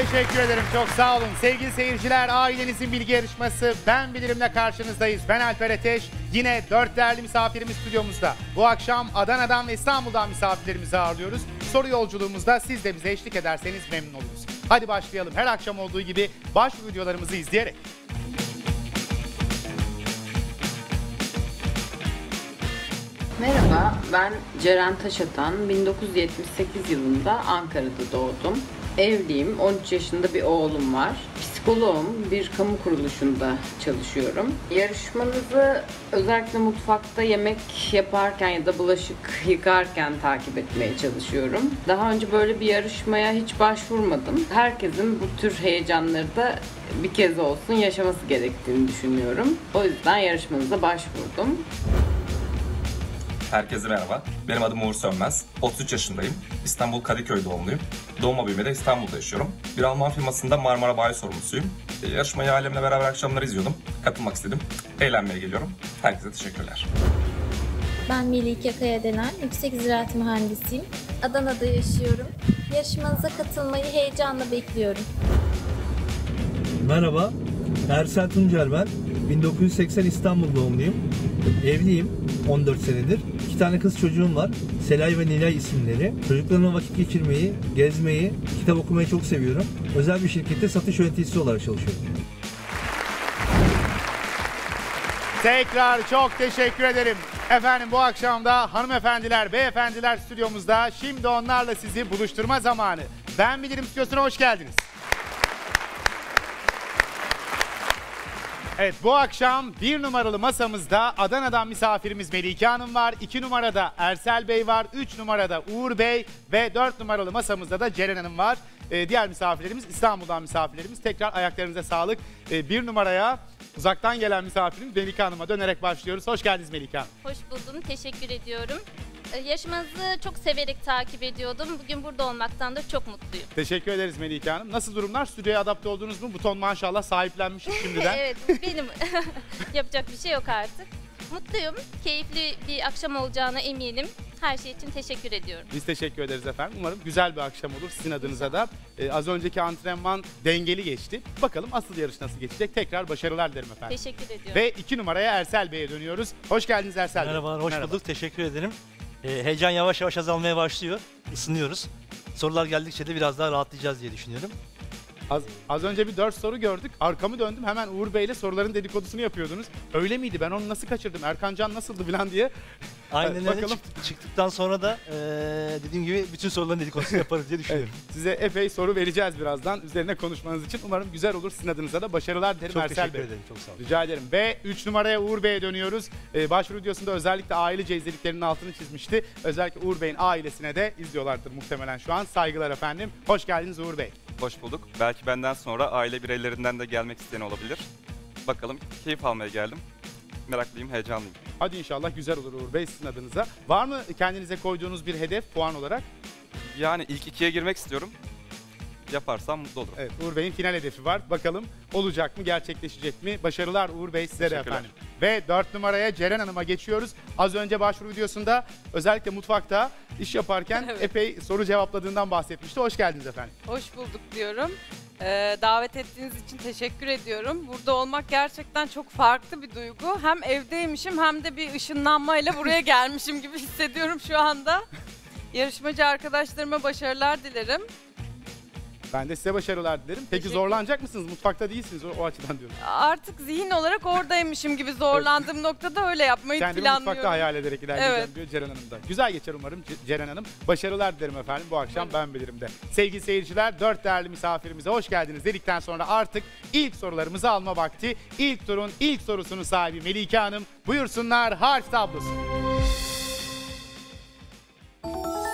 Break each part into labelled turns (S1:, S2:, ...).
S1: Teşekkür ederim. Çok sağ olun. Sevgili seyirciler, ailenizin bilgi yarışması Ben Bilirim'le karşınızdayız. Ben Alper Ateş. Yine dört değerli misafirimiz stüdyomuzda. Bu akşam Adana'dan ve İstanbul'dan misafirlerimizi ağırlıyoruz. Soru yolculuğumuzda siz de bize eşlik ederseniz memnun oluruz. Hadi başlayalım. Her akşam olduğu gibi başvuru videolarımızı izleyerek.
S2: Merhaba, ben Ceren Taşatan. 1978 yılında Ankara'da doğdum. Evliyim, 13 yaşında bir oğlum var. Psikoloğum, bir kamu kuruluşunda çalışıyorum. Yarışmanızı özellikle mutfakta yemek yaparken ya da bulaşık yıkarken takip etmeye çalışıyorum. Daha önce böyle bir yarışmaya hiç başvurmadım. Herkesin bu tür heyecanları da bir kez olsun yaşaması gerektiğini düşünüyorum. O yüzden yarışmanıza başvurdum.
S3: Herkese merhaba. Benim adım Uğur Sönmez. 33 yaşındayım. İstanbul Kadıköy doğumluyum. Doğma büyüme de İstanbul'da yaşıyorum. Bir Alman firmasında Marmara Bayi sorumlusuyum. E, Yarışmayı ailemle beraber akşamları izliyordum. Katılmak istedim. Eğlenmeye geliyorum. Herkese teşekkürler.
S4: Ben Melike Kayadelen, yüksek ziraat mühendisiyim. Adana'da yaşıyorum. Yarışmanıza katılmayı heyecanla bekliyorum.
S5: Merhaba, Ersel Tuncer ben. 1980 İstanbul doğumluyum. Evliyim 14 senedir. İki tane kız çocuğum var. Selay ve Nilay isimleri. Çocuklarımla vakit geçirmeyi, gezmeyi, kitap okumayı çok seviyorum. Özel bir şirkette satış yöneticisi olarak çalışıyorum.
S1: Tekrar çok teşekkür ederim. Efendim bu akşam da hanımefendiler, beyefendiler stüdyomuzda. Şimdi onlarla sizi buluşturma zamanı. Ben Bilirim stüdyosuna hoş geldiniz. Evet bu akşam bir numaralı masamızda Adana'dan misafirimiz Melike Hanım var. iki numarada Ersel Bey var. Üç numarada Uğur Bey ve dört numaralı masamızda da Ceren Hanım var. Ee, diğer misafirlerimiz İstanbul'dan misafirlerimiz. Tekrar ayaklarınıza sağlık. Ee, bir numaraya uzaktan gelen misafirimiz Melike Hanım'a dönerek başlıyoruz. Hoş geldiniz Melike Hanım.
S6: Hoş buldum, teşekkür ediyorum. Ee, Yarışmanızı çok severek takip ediyordum. Bugün burada olmaktan da çok mutluyum.
S1: Teşekkür ederiz Melike Hanım. Nasıl durumlar? Stüdyoya adapte oldunuz mu? Buton maşallah sahiplenmişiz şimdiden.
S6: evet, benim. Yapacak bir şey yok artık. Mutluyum, keyifli bir akşam olacağına eminim. Her şey için teşekkür ediyorum.
S1: Biz teşekkür ederiz efendim. Umarım güzel bir akşam olur sizin adınıza da. Ee, az önceki antrenman dengeli geçti. Bakalım asıl yarış nasıl geçecek? Tekrar başarılar dilerim efendim.
S6: Teşekkür ediyorum.
S1: Ve iki numaraya Ersel Bey'e dönüyoruz. Hoş geldiniz Ersel Bey.
S7: Merhabalar, hoş
S1: Merhaba.
S7: bulduk. Teşekkür ederim. Ee, heyecan yavaş yavaş azalmaya başlıyor. Isınıyoruz. Sorular geldikçe de biraz daha rahatlayacağız diye düşünüyorum.
S1: Az, az önce bir dört soru gördük. Arkamı döndüm hemen Uğur Bey'le soruların dedikodusunu yapıyordunuz. Öyle miydi? Ben onu nasıl kaçırdım? Erkan Can nasıldı falan diye.
S7: Aynen öyle.
S1: bakalım.
S7: Çık- çıktıktan sonra da eee, dediğim gibi bütün soruların dedikodusunu yaparız diye
S1: Evet,
S7: düşünüyorum.
S1: size epey soru vereceğiz birazdan üzerine konuşmanız için. Umarım güzel olur sizin adınıza da. Başarılar dilerim
S7: Çok
S1: Ersel
S7: teşekkür
S1: Bey.
S7: ederim. Çok sağ olun.
S1: Rica ederim. Ve 3 numaraya Uğur Bey'e dönüyoruz. Ee, başvuru videosunda özellikle ailece izlediklerinin altını çizmişti. Özellikle Uğur Bey'in ailesine de izliyorlardır muhtemelen şu an. Saygılar efendim. Hoş geldiniz Uğur Bey.
S3: Hoş bulduk. Belki benden sonra aile bireylerinden de gelmek isteyen olabilir. Bakalım keyif almaya geldim. Meraklıyım, heyecanlıyım.
S1: Hadi inşallah güzel olur Uğur Bey sizin adınıza. Var mı kendinize koyduğunuz bir hedef puan olarak?
S3: Yani ilk ikiye girmek istiyorum. Yaparsam mutlu olurum.
S1: Evet Uğur Bey'in final hedefi var. Bakalım olacak mı, gerçekleşecek mi? Başarılar Uğur Bey size de efendim. Ve 4 numaraya Ceren Hanım'a geçiyoruz. Az önce başvuru videosunda özellikle mutfakta iş yaparken
S8: Evet.
S1: epey soru cevapladığından bahsetmişti. Hoş geldiniz efendim.
S8: Hoş bulduk diyorum. Ee, davet ettiğiniz için teşekkür ediyorum. Burada olmak gerçekten çok farklı bir duygu. Hem evdeymişim hem de bir ışınlanmayla buraya gelmişim gibi hissediyorum şu anda. Yarışmacı arkadaşlarıma başarılar dilerim.
S1: Ben de size başarılar dilerim. Peki
S8: Teşekkür-
S1: zorlanacak mısınız? Mutfakta değilsiniz o, o açıdan diyorum.
S8: Artık zihin olarak oradaymışım gibi zorlandığım noktada öyle yapmayı
S1: Kendimi
S8: planlıyorum.
S1: mutfakta hayal ederek ilerleyeceğim
S8: Evet.
S1: diyor Ceren Hanım da. Güzel geçer umarım C- Ceren Hanım. Başarılar dilerim efendim bu akşam ben bilirim de. Sevgili seyirciler dört değerli misafirimize hoş geldiniz dedikten sonra artık ilk sorularımızı alma vakti. İlk turun ilk sorusunun sahibi Melike Hanım. Buyursunlar harf tablosu.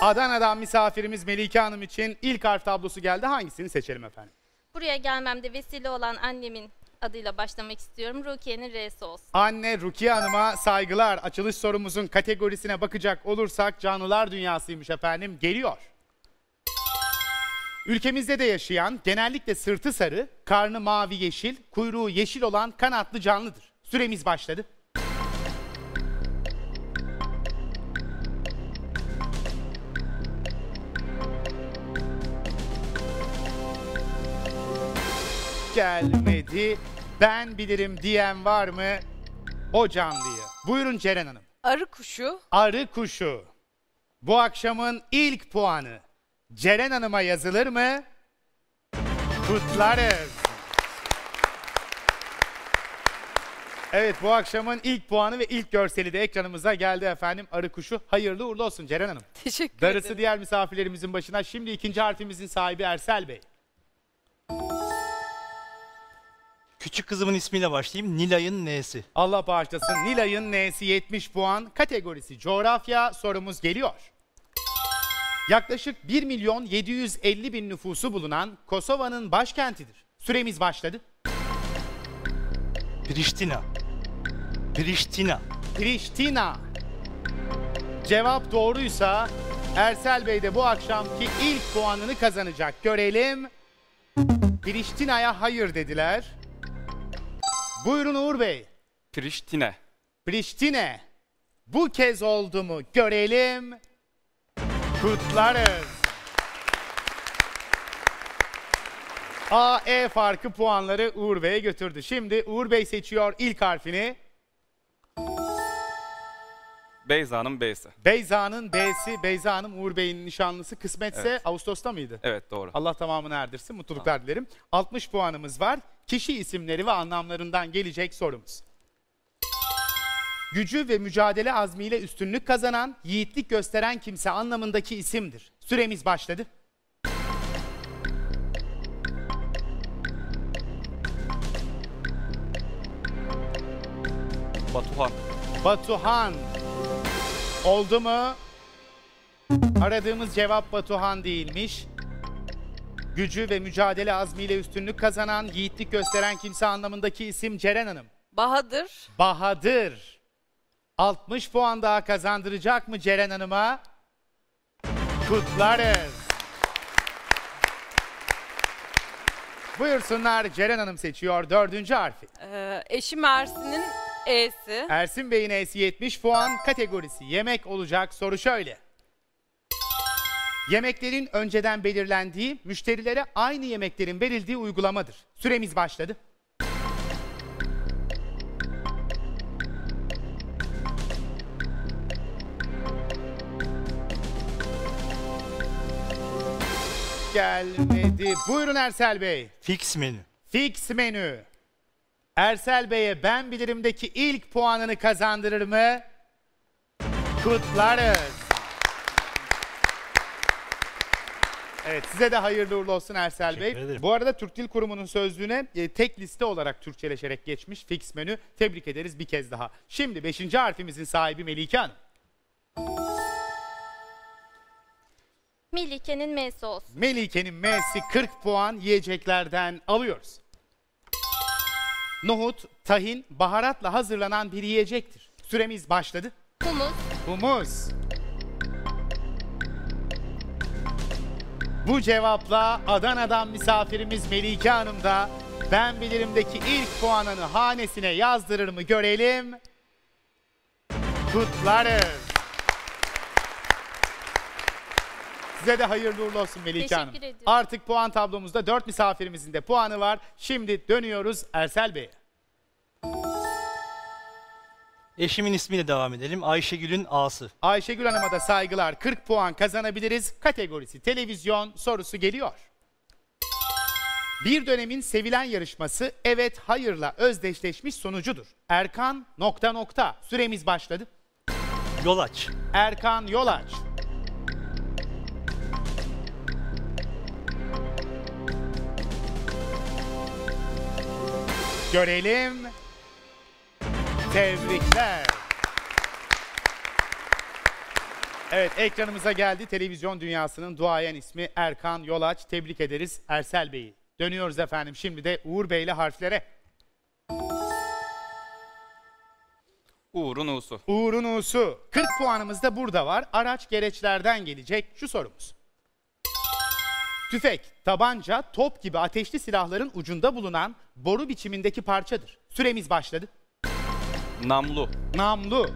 S1: Adana'dan misafirimiz Melike Hanım için ilk harf tablosu geldi. Hangisini seçelim efendim?
S6: Buraya gelmemde vesile olan annemin adıyla başlamak istiyorum. Rukiye'nin R'si olsun.
S1: Anne Rukiye Hanım'a saygılar. Açılış sorumuzun kategorisine bakacak olursak canlılar dünyasıymış efendim. Geliyor. Ülkemizde de yaşayan, genellikle sırtı sarı, karnı mavi yeşil, kuyruğu yeşil olan kanatlı canlıdır. Süremiz başladı. Gelmedi. Ben bilirim diyen var mı? O canlıyı. Buyurun Ceren Hanım.
S8: Arı kuşu.
S1: Arı kuşu. Bu akşamın ilk puanı Ceren Hanım'a yazılır mı? Kutlarız. Evet bu akşamın ilk puanı ve ilk görseli de ekranımıza geldi efendim. Arı kuşu hayırlı uğurlu olsun Ceren Hanım.
S8: Teşekkür
S1: Darısı
S8: ederim.
S1: diğer misafirlerimizin başına. Şimdi ikinci harfimizin sahibi Ersel Bey.
S7: Küçük kızımın ismiyle başlayayım. Nilay'ın N'si.
S1: Allah bağışlasın. Nilay'ın N'si 70 puan. Kategorisi coğrafya sorumuz geliyor. Yaklaşık 1 milyon 750 bin nüfusu bulunan Kosova'nın başkentidir. Süremiz başladı.
S7: Priştina. Priştina.
S1: Priştina. Cevap doğruysa Ersel Bey de bu akşamki ilk puanını kazanacak. Görelim. Priştina'ya hayır dediler. Buyurun Uğur Bey.
S9: Priştine.
S1: Priştine. Bu kez oldu mu görelim. Kutlarız. A, E farkı puanları Uğur Bey'e götürdü. Şimdi Uğur Bey seçiyor ilk harfini.
S9: Beyza'nın B'si.
S1: Beyza'nın B'si. Beyza Hanım Uğur Bey'in nişanlısı. Kısmetse
S9: Evet.
S1: Ağustos'ta mıydı?
S9: Evet doğru.
S1: Allah tamamını erdirsin. Mutluluklar dilerim. 60 puanımız var. Kişi isimleri ve anlamlarından gelecek sorumuz. Gücü ve mücadele azmiyle üstünlük kazanan, yiğitlik gösteren kimse anlamındaki isimdir. Süremiz başladı.
S9: Batuhan.
S1: Batuhan. Oldu mu? Aradığımız cevap Batuhan değilmiş. Gücü ve mücadele azmiyle üstünlük kazanan, yiğitlik gösteren kimse anlamındaki isim Ceren Hanım.
S8: Bahadır.
S1: Bahadır. 60 puan daha kazandıracak mı Ceren Hanım'a? Kutlarız. Buyursunlar Ceren Hanım seçiyor dördüncü harfi.
S8: Ee, eşim Ersin'in E'si.
S1: Ersin Bey'in E'si 70 puan kategorisi yemek olacak soru şöyle. Yemeklerin önceden belirlendiği, müşterilere aynı yemeklerin verildiği uygulamadır. Süremiz başladı. Gelmedi. Buyurun Ersel Bey.
S7: Fix menü.
S1: Fix menü. Ersel Bey'e ben bilirimdeki ilk puanını kazandırır mı? Kutlarız. Evet size de hayırlı uğurlu olsun Ersel Bey.
S7: Ederim.
S1: Bu arada Türk Dil Kurumu'nun sözlüğüne e, tek liste olarak Türkçeleşerek geçmiş fix menü. Tebrik ederiz bir kez daha. Şimdi 5. harfimizin sahibi Melike Hanım.
S6: Melike'nin M'si olsun.
S1: Melike'nin M'si 40 puan yiyeceklerden alıyoruz. Nohut, tahin, baharatla hazırlanan bir yiyecektir. Süremiz başladı.
S6: Humus,
S1: Humus. Bu cevapla Adana'dan misafirimiz Melike Hanım da ben bilirimdeki ilk puanını hanesine yazdırır mı görelim. Kutlarız. Size de hayırlı uğurlu olsun Melike
S6: Teşekkür
S1: Hanım.
S6: ediyorum.
S1: Artık puan tablomuzda 4 misafirimizin de puanı var. Şimdi dönüyoruz Ersel Bey'e.
S7: Eşimin ismiyle devam edelim. Ayşegül'ün A'sı.
S1: Ayşegül Hanım'a da saygılar. 40 puan kazanabiliriz. Kategorisi televizyon sorusu geliyor. Bir dönemin sevilen yarışması evet hayırla özdeşleşmiş sonucudur. Erkan nokta nokta. Süremiz başladı.
S7: Yol aç.
S1: Erkan Yolaç. Görelim. Tebrikler. Evet ekranımıza geldi. Televizyon dünyasının duayen ismi Erkan Yolaç. Tebrik ederiz Ersel Bey'i. Dönüyoruz efendim şimdi de Uğur Bey ile harflere.
S9: Uğur'un U'su.
S1: Uğur'un U'su. 40 puanımız da burada var. Araç gereçlerden gelecek şu sorumuz. Tüfek, tabanca, top gibi ateşli silahların ucunda bulunan boru biçimindeki parçadır. Süremiz başladı.
S9: Namlu.
S1: Namlu.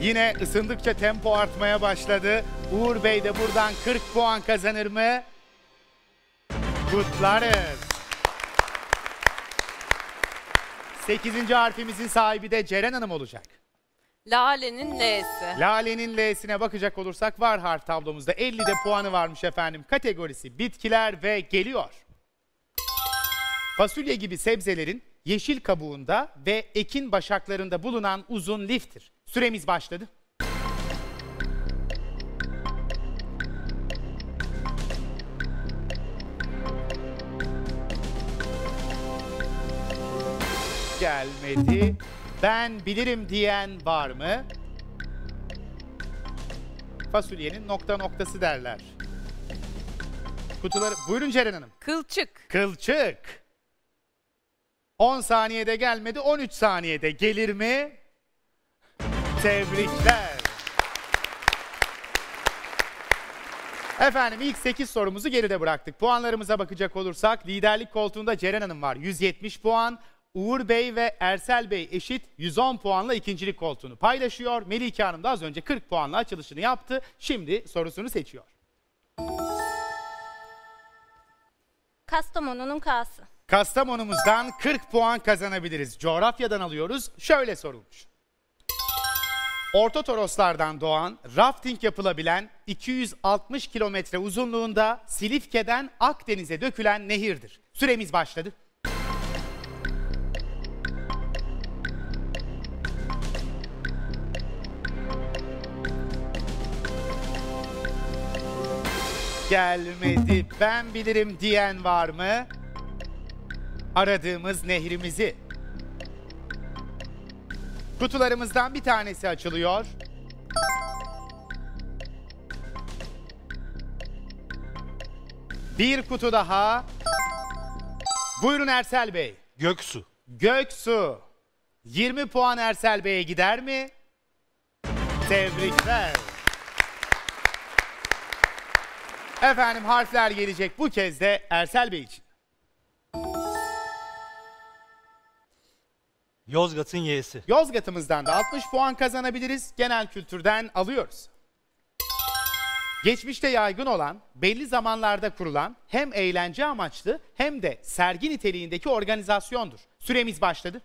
S1: Yine ısındıkça tempo artmaya başladı. Uğur Bey de buradan 40 puan kazanır mı? Kutlarız. Sekizinci harfimizin sahibi de Ceren Hanım olacak.
S8: Lale'nin L'si.
S1: Lale'nin L'sine bakacak olursak var harf tablomuzda 50 de puanı varmış efendim. Kategorisi bitkiler ve geliyor. Fasulye gibi sebzelerin yeşil kabuğunda ve ekin başaklarında bulunan uzun liftir. Süremiz başladı. Gelmedi. Ben bilirim diyen var mı? Fasulyenin nokta noktası derler. Kutuları... Buyurun Ceren Hanım.
S8: Kılçık.
S1: Kılçık. 10 saniyede gelmedi, 13 saniyede gelir mi? Tebrikler. Efendim ilk 8 sorumuzu geride bıraktık. Puanlarımıza bakacak olursak liderlik koltuğunda Ceren Hanım var 170 puan. Uğur Bey ve Ersel Bey eşit 110 puanla ikincilik koltuğunu paylaşıyor. Melike Hanım da az önce 40 puanla açılışını yaptı. Şimdi sorusunu seçiyor.
S6: Kastamonu'nun K'sı.
S1: Kastamonumuzdan 40 puan kazanabiliriz. Coğrafyadan alıyoruz. Şöyle sorulmuş. Orta Toroslardan doğan, rafting yapılabilen 260 kilometre uzunluğunda Silifke'den Akdeniz'e dökülen nehirdir. Süremiz başladı. Gelmedi. Ben bilirim diyen var mı? Aradığımız nehrimizi. Kutularımızdan bir tanesi açılıyor. Bir kutu daha. Buyurun Ersel Bey.
S7: Göksu.
S1: Göksu. 20 puan Ersel Bey'e gider mi? Tebrikler. Efendim harfler gelecek bu kez de Ersel Bey için.
S7: Yozgat'ın Y'si.
S1: Yozgat'ımızdan da 60 puan kazanabiliriz. Genel kültürden alıyoruz. Geçmişte yaygın olan, belli zamanlarda kurulan hem eğlence amaçlı hem de sergi niteliğindeki organizasyondur. Süremiz başladı.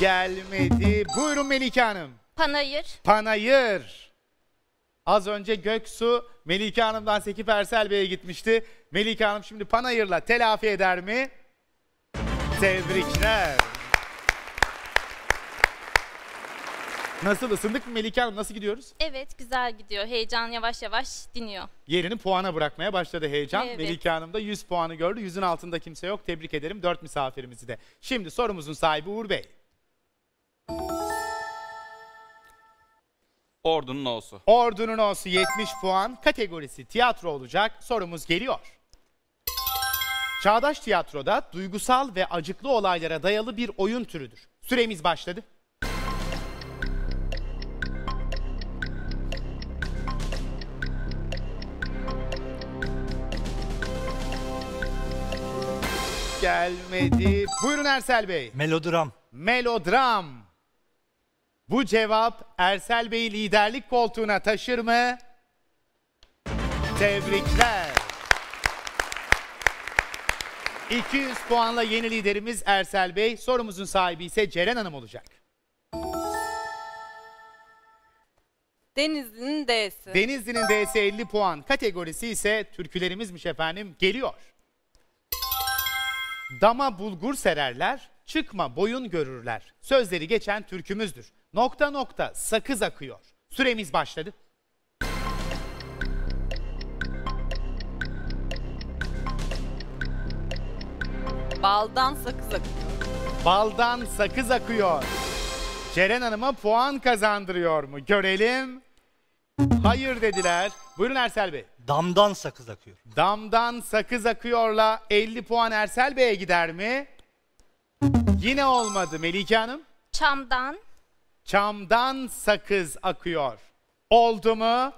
S1: Gelmedi. Buyurun Melike Hanım.
S6: Panayır.
S1: Panayır. Az önce Göksu Melike Hanım'dan Sekip Ersel Bey'e gitmişti. Melike Hanım şimdi Panayır'la telafi eder mi? Tebrikler. Nasıl ısındık mı Melike Hanım? Nasıl gidiyoruz?
S6: Evet güzel gidiyor. Heyecan yavaş yavaş diniyor.
S1: Yerini puana bırakmaya başladı heyecan.
S6: Evet.
S1: Melike Hanım da 100 puanı gördü. Yüzün altında kimse yok. Tebrik ederim. 4 misafirimizi de. Şimdi sorumuzun sahibi Uğur Bey.
S9: Ordunun O'su.
S1: Ordunun O'su 70 puan. Kategorisi tiyatro olacak. Sorumuz geliyor. Çağdaş tiyatroda duygusal ve acıklı olaylara dayalı bir oyun türüdür. Süremiz başladı. Gelmedi. Buyurun Ersel Bey.
S7: Melodram.
S1: Melodram. Bu cevap Ersel Bey'i liderlik koltuğuna taşır mı? Tebrikler. 200 puanla yeni liderimiz Ersel Bey. Sorumuzun sahibi ise Ceren Hanım olacak.
S8: Denizli'nin D'si.
S1: Denizli'nin DS 50 puan. Kategorisi ise türkülerimizmiş efendim. Geliyor. Dama bulgur sererler, çıkma boyun görürler. Sözleri geçen türkümüzdür. Nokta nokta sakız akıyor. Süremiz başladı.
S8: Baldan sakız akıyor.
S1: Baldan sakız akıyor. Ceren Hanım'a puan kazandırıyor mu? Görelim. Hayır dediler. Buyurun Ersel Bey.
S7: Damdan sakız akıyor.
S1: Damdan sakız akıyorla 50 puan Ersel Bey'e gider mi? Yine olmadı Melike Hanım.
S6: Çamdan.
S1: Çamdan sakız akıyor. Oldu mu?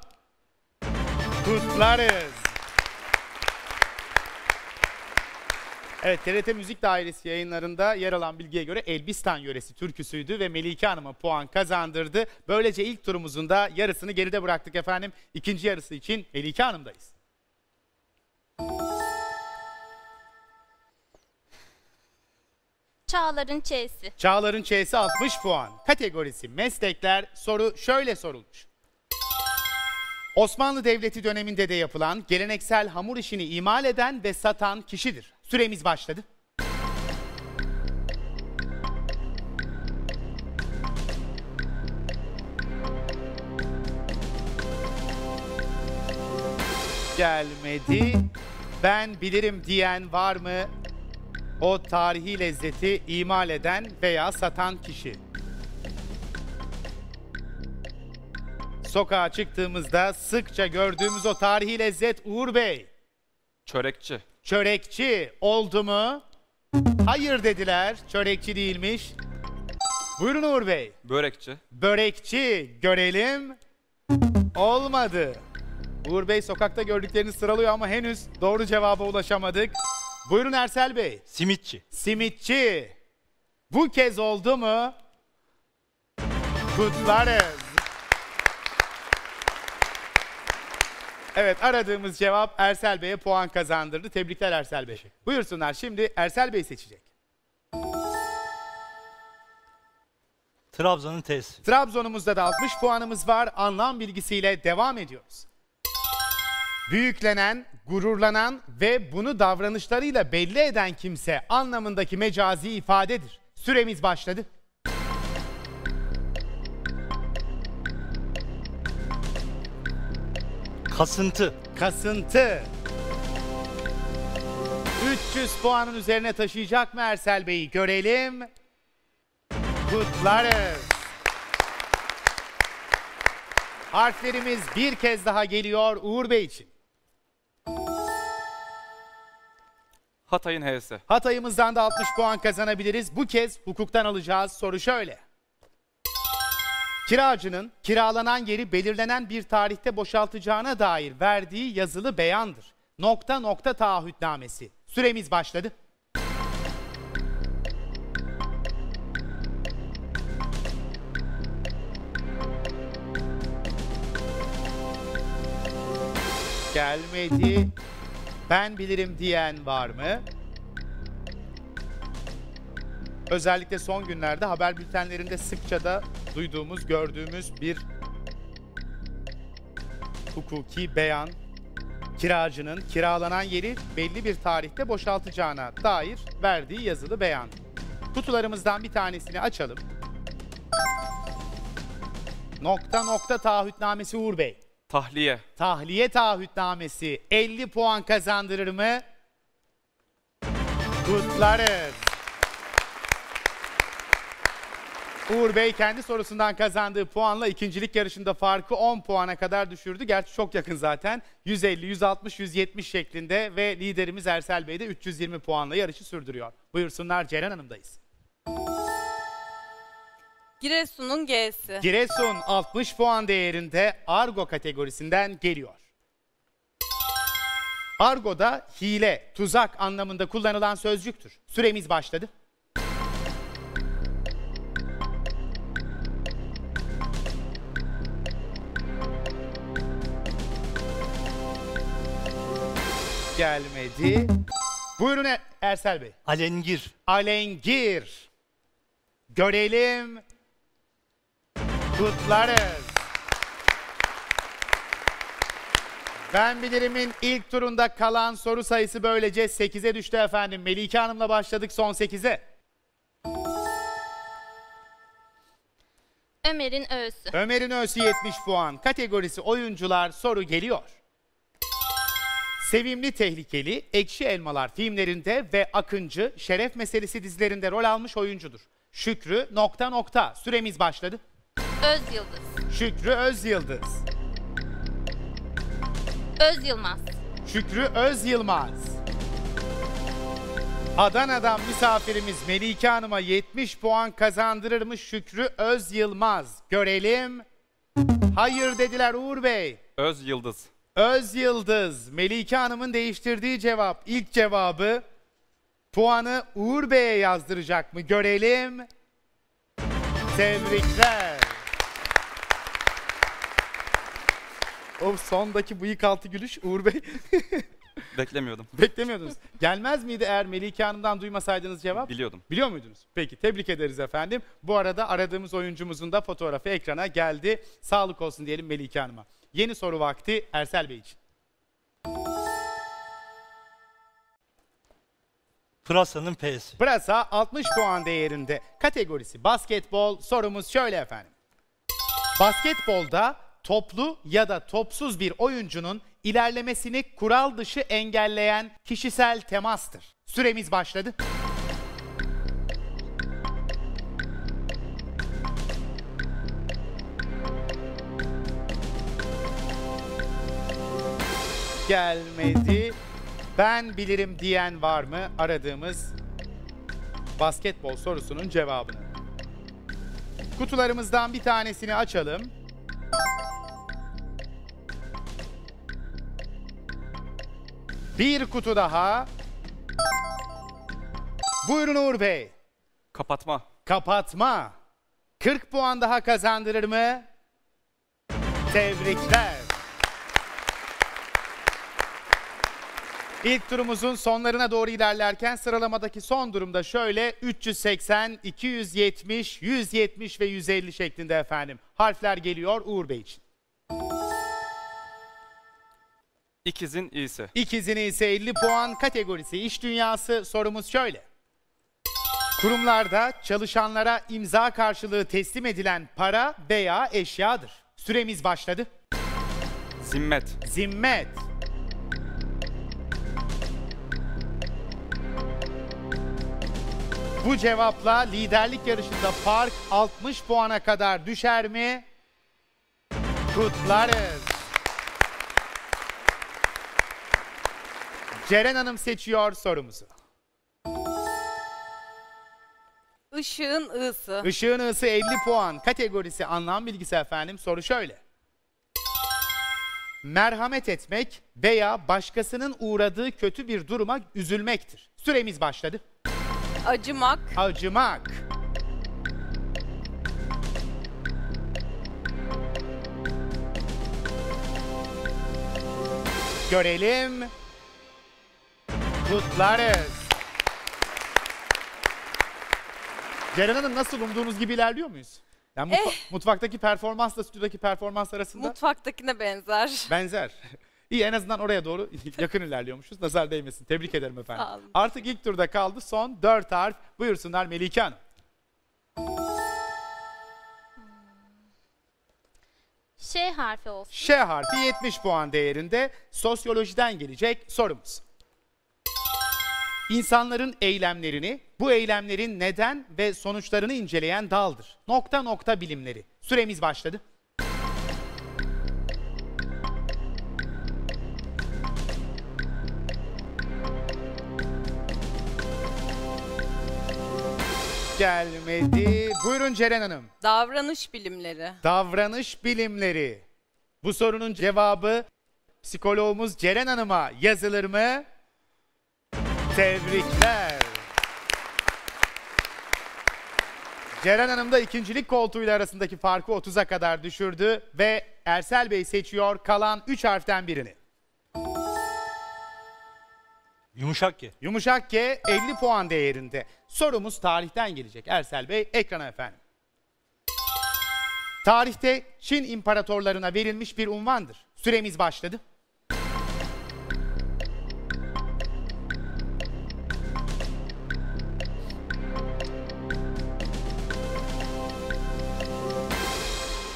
S1: Kutlarız. Evet TRT Müzik Dairesi yayınlarında yer alan bilgiye göre Elbistan yöresi türküsüydü ve Melike Hanım'a puan kazandırdı. Böylece ilk turumuzun da yarısını geride bıraktık efendim. İkinci yarısı için Melike Hanım'dayız.
S6: Çağlar'ın Ç'si.
S1: Çağlar'ın Ç'si 60 puan. Kategorisi meslekler soru şöyle sorulmuş. Osmanlı Devleti döneminde de yapılan geleneksel hamur işini imal eden ve satan kişidir. Süremiz başladı. Gelmedi. Ben bilirim diyen var mı? O tarihi lezzeti imal eden veya satan kişi. Sokağa çıktığımızda sıkça gördüğümüz o tarihi lezzet Uğur Bey.
S9: Çörekçi.
S1: Çörekçi oldu mu? Hayır dediler. Çörekçi değilmiş. Buyurun Uğur Bey.
S9: Börekçi.
S1: Börekçi görelim. Olmadı. Uğur Bey sokakta gördüklerini sıralıyor ama henüz doğru cevaba ulaşamadık. Buyurun Ersel Bey.
S7: Simitçi.
S1: Simitçi. Bu kez oldu mu? Kutlarız. Evet aradığımız cevap Ersel Bey'e puan kazandırdı. Tebrikler Ersel Bey. Buyursunlar şimdi Ersel Bey seçecek.
S7: Trabzon'un T'si.
S1: Trabzon'umuzda da 60 puanımız var. Anlam bilgisiyle devam ediyoruz. Büyüklenen, gururlanan ve bunu davranışlarıyla belli eden kimse anlamındaki mecazi ifadedir. Süremiz başladı.
S7: Kasıntı.
S1: Kasıntı. 300 puanın üzerine taşıyacak mı Ersel Bey'i görelim. Kutlarız. Harflerimiz bir kez daha geliyor Uğur Bey için.
S9: Hatay'ın H'si.
S1: Hatay'ımızdan da 60 puan kazanabiliriz. Bu kez hukuktan alacağız. Soru şöyle. Kiracının kiralanan yeri belirlenen bir tarihte boşaltacağına dair verdiği yazılı beyandır. Nokta nokta taahhütnamesi. Süremiz başladı. Gelmedi. Ben bilirim diyen var mı? Özellikle son günlerde haber bültenlerinde sıkça da duyduğumuz, gördüğümüz bir hukuki beyan. Kiracının kiralanan yeri belli bir tarihte boşaltacağına dair verdiği yazılı beyan. Kutularımızdan bir tanesini açalım. Nokta nokta taahhütnamesi Uğur Bey.
S9: Tahliye.
S1: Tahliye taahhütnamesi 50 puan kazandırır mı? Kutlarız. Uğur Bey kendi sorusundan kazandığı puanla ikincilik yarışında farkı 10 puana kadar düşürdü. Gerçi çok yakın zaten. 150, 160, 170 şeklinde ve liderimiz Ersel Bey de 320 puanla yarışı sürdürüyor. Buyursunlar Ceren Hanım'dayız.
S8: Giresun'un G'si.
S1: Giresun 60 puan değerinde Argo kategorisinden geliyor. Argo'da hile, tuzak anlamında kullanılan sözcüktür. Süremiz başladı. Gelmedi. Buyurun Er- Ersel Bey.
S7: Alengir.
S1: Alengir. Görelim. Kutlarız. Ben bilirimin ilk turunda kalan soru sayısı böylece 8'e düştü efendim. Melike Hanım'la başladık son 8'e.
S6: Ömer'in Ö'sü.
S1: Ömer'in Ö'sü 70 puan. Kategorisi oyuncular soru geliyor. Sevimli Tehlikeli, Ekşi Elmalar filmlerinde ve Akıncı, Şeref Meselesi dizilerinde rol almış oyuncudur. Şükrü nokta nokta. Süremiz başladı.
S6: Öz Yıldız.
S1: Şükrü Özyıldız.
S6: Öz Yılmaz.
S1: Şükrü Öz Yılmaz. Adana'dan misafirimiz Melike Hanım'a 70 puan kazandırırmış Şükrü Öz Yılmaz. Görelim. Hayır dediler Uğur Bey.
S9: Öz Yıldız.
S1: Öz Yıldız. Melike Hanım'ın değiştirdiği cevap. İlk cevabı Puanı Uğur Bey'e yazdıracak mı görelim. Tebrikler. O sondaki bıyık altı gülüş Uğur Bey
S9: Beklemiyordum.
S1: beklemiyordunuz. Gelmez miydi eğer Melike Hanım'dan duymasaydınız cevap?
S9: Biliyordum.
S1: Biliyor muydunuz? Peki tebrik ederiz efendim. Bu arada aradığımız oyuncumuzun da fotoğrafı ekrana geldi. Sağlık olsun diyelim Melike Hanım'a. Yeni soru vakti Ersel Bey için.
S7: Pırasa'nın P'si.
S1: Pırasa 60 puan değerinde. Kategorisi basketbol. Sorumuz şöyle efendim. Basketbolda toplu ya da topsuz bir oyuncunun ilerlemesini kural dışı engelleyen kişisel temastır. Süremiz başladı. Gelmedi. Ben bilirim diyen var mı aradığımız basketbol sorusunun cevabını? Kutularımızdan bir tanesini açalım. Bir kutu daha. Buyurun Uğur Bey.
S9: Kapatma.
S1: Kapatma. 40 puan daha kazandırır mı? Tebrikler. İlk turumuzun sonlarına doğru ilerlerken sıralamadaki son durumda şöyle 380, 270, 170 ve 150 şeklinde efendim. Harfler geliyor Uğur Bey için.
S9: İkizin iyisi.
S1: İkizini ise 50 puan kategorisi iş dünyası sorumuz şöyle. Kurumlarda çalışanlara imza karşılığı teslim edilen para veya eşyadır. Süremiz başladı.
S9: Zimmet.
S1: Zimmet. Bu cevapla liderlik yarışında fark 60 puana kadar düşer mi? Kutlarız. Ceren Hanım seçiyor sorumuzu.
S8: Işığın ısı.
S1: Işığın ısı 50 puan. Kategorisi anlam bilgisi efendim. Soru şöyle. Merhamet etmek veya başkasının uğradığı kötü bir duruma üzülmektir. Süremiz başladı.
S8: Acımak.
S1: Acımak. Görelim. Kutlarız. Ceren Hanım nasıl umduğunuz gibi ilerliyor muyuz? Yani mutfa- mutfaktaki performansla stüdyodaki performans arasında
S8: Mutfaktakine benzer.
S1: benzer. İyi en azından oraya doğru yakın ilerliyormuşuz. Nazar değmesin. Tebrik ederim efendim.
S8: Sağ olun.
S1: Artık ilk turda kaldı. Son dört harf. Buyursunlar Melike Hanım.
S6: Ş harfi olsun.
S1: Ş harfi 70 puan değerinde sosyolojiden gelecek sorumuz. İnsanların eylemlerini, bu eylemlerin neden ve sonuçlarını inceleyen daldır. Nokta nokta bilimleri. Süremiz başladı. Gelmedi. Buyurun Ceren Hanım.
S8: Davranış bilimleri.
S1: Davranış bilimleri. Bu sorunun cevabı psikologumuz Ceren Hanım'a yazılır mı? Tebrikler. Ceren Hanım da ikincilik koltuğuyla arasındaki farkı 30'a kadar düşürdü ve Ersel Bey seçiyor kalan 3 harften birini.
S7: Yumuşak G.
S1: Yumuşak G 50 puan değerinde. Sorumuz tarihten gelecek. Ersel Bey ekrana efendim. Tarihte Çin imparatorlarına verilmiş bir unvandır. Süremiz başladı.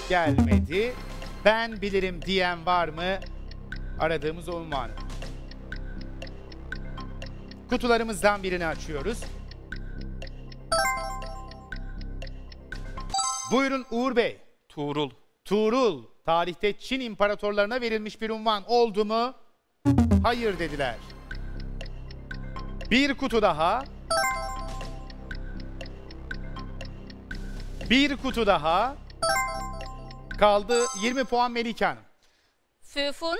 S1: Gelmedi. Ben bilirim diyen var mı? Aradığımız unvanı. Kutularımızdan birini açıyoruz. Buyurun Uğur Bey.
S9: Tuğrul.
S1: Tuğrul, tarihte Çin imparatorlarına verilmiş bir unvan oldu mu? Hayır dediler. Bir kutu daha. Bir kutu daha. Kaldı 20 puan Melike Hanım.
S6: Füfun.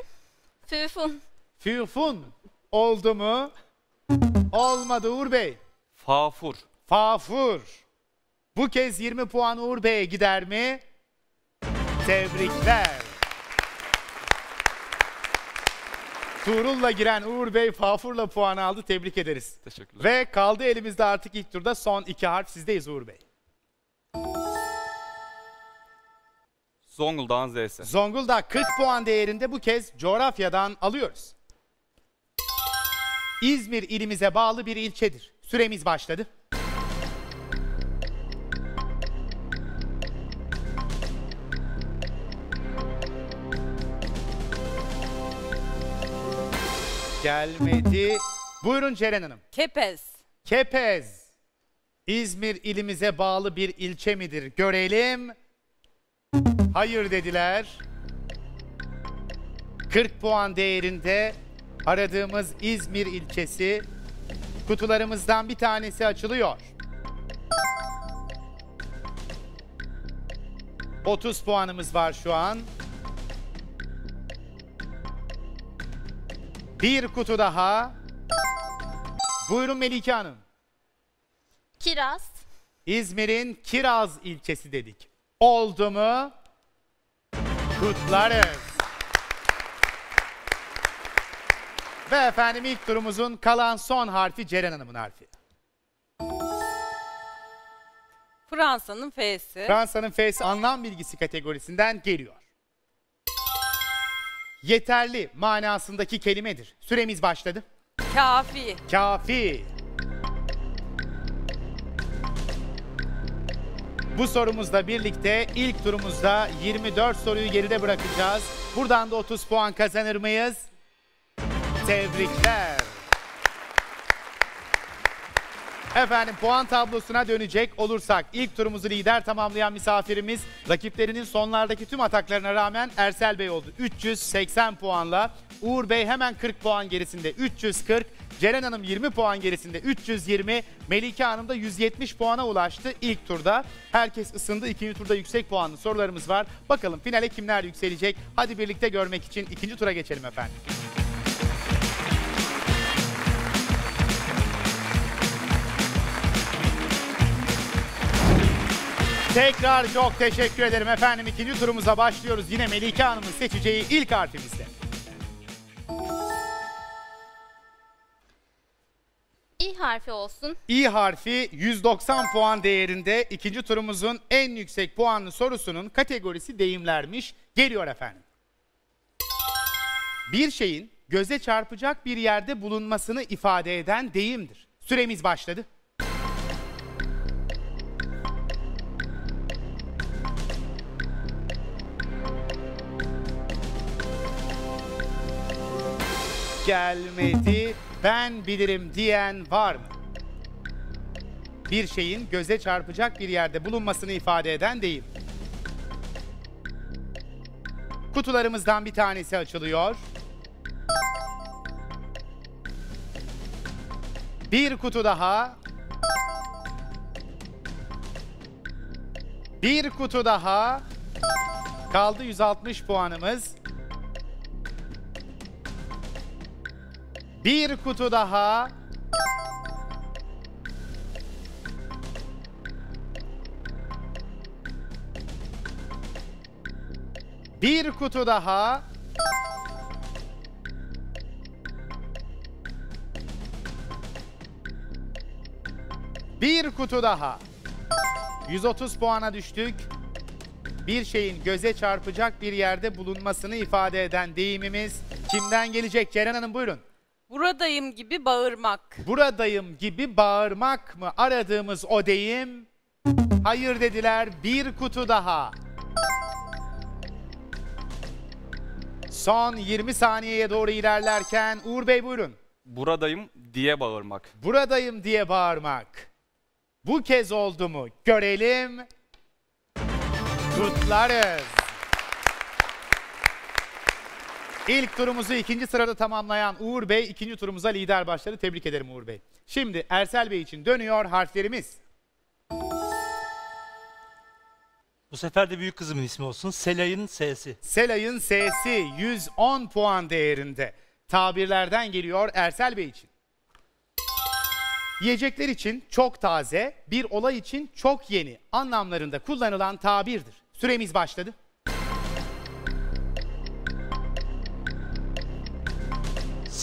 S6: Füfun.
S1: Füfun oldu mu? Olmadı Uğur Bey.
S9: Fafur.
S1: Fafur. Bu kez 20 puan Uğur Bey'e gider mi? Tebrikler. Tuğrul'la giren Uğur Bey Fafur'la puan aldı. Tebrik ederiz.
S9: Teşekkürler.
S1: Ve kaldı elimizde artık ilk turda son iki harf sizdeyiz Uğur Bey.
S9: Zonguldak'ın Z'si.
S1: Zonguldak 40 puan değerinde bu kez coğrafyadan alıyoruz. İzmir ilimize bağlı bir ilçedir. Süremiz başladı. Gelmedi. Buyurun Ceren Hanım.
S8: Kepez.
S1: Kepez. İzmir ilimize bağlı bir ilçe midir? Görelim. Hayır dediler. 40 puan değerinde aradığımız İzmir ilçesi kutularımızdan bir tanesi açılıyor. 30 puanımız var şu an. Bir kutu daha. Buyurun Melike Hanım.
S4: Kiraz.
S1: İzmir'in Kiraz ilçesi dedik. Oldu mu? Kutlarız. Ve efendim ilk turumuzun kalan son harfi Ceren Hanım'ın harfi.
S8: Fransa'nın F'si.
S1: Fransa'nın F'si anlam bilgisi kategorisinden geliyor. Yeterli manasındaki kelimedir. Süremiz başladı.
S8: Kafi.
S1: Kafi. Bu sorumuzla birlikte ilk turumuzda 24 soruyu geride bırakacağız. Buradan da 30 puan kazanır mıyız? Tebrikler. Efendim puan tablosuna dönecek olursak ilk turumuzu lider tamamlayan misafirimiz rakiplerinin sonlardaki tüm ataklarına rağmen Ersel Bey oldu. 380 puanla. Uğur Bey hemen 40 puan gerisinde 340. Ceren Hanım 20 puan gerisinde 320. Melike Hanım da 170 puana ulaştı ilk turda. Herkes ısındı. İkinci turda yüksek puanlı sorularımız var. Bakalım finale kimler yükselecek? Hadi birlikte görmek için ikinci tura geçelim efendim. Tekrar çok teşekkür ederim efendim. İkinci turumuza başlıyoruz. Yine Melike Hanım'ın seçeceği ilk harfimizde.
S6: İ harfi olsun.
S1: İ harfi 190 puan değerinde ikinci turumuzun en yüksek puanlı sorusunun kategorisi deyimlermiş. Geliyor efendim. Bir şeyin göze çarpacak bir yerde bulunmasını ifade eden deyimdir. Süremiz başladı. Gelmedi. Ben bilirim diyen var mı? Bir şeyin göze çarpacak bir yerde bulunmasını ifade eden deyim. Kutularımızdan bir tanesi açılıyor. Bir kutu daha. Bir kutu daha. Kaldı 160 puanımız. Bir kutu daha. Bir kutu daha. Bir kutu daha. 130 puana düştük. Bir şeyin göze çarpacak bir yerde bulunmasını ifade eden deyimimiz kimden gelecek? Ceren Hanım buyurun.
S8: Buradayım gibi bağırmak.
S1: Buradayım gibi bağırmak mı aradığımız o deyim? Hayır dediler. Bir kutu daha. Son 20 saniyeye doğru ilerlerken Uğur Bey buyurun.
S9: Buradayım diye bağırmak.
S1: Buradayım diye bağırmak. Bu kez oldu mu? Görelim. Kutlarız. İlk turumuzu ikinci sırada tamamlayan Uğur Bey ikinci turumuza lider başladı. Tebrik ederim Uğur Bey. Şimdi Ersel Bey için dönüyor harflerimiz.
S7: Bu sefer de büyük kızımın ismi olsun. Selay'ın S'si.
S1: Selay'ın S'si 110 puan değerinde. Tabirlerden geliyor Ersel Bey için. Yiyecekler için çok taze, bir olay için çok yeni anlamlarında kullanılan tabirdir. Süremiz başladı.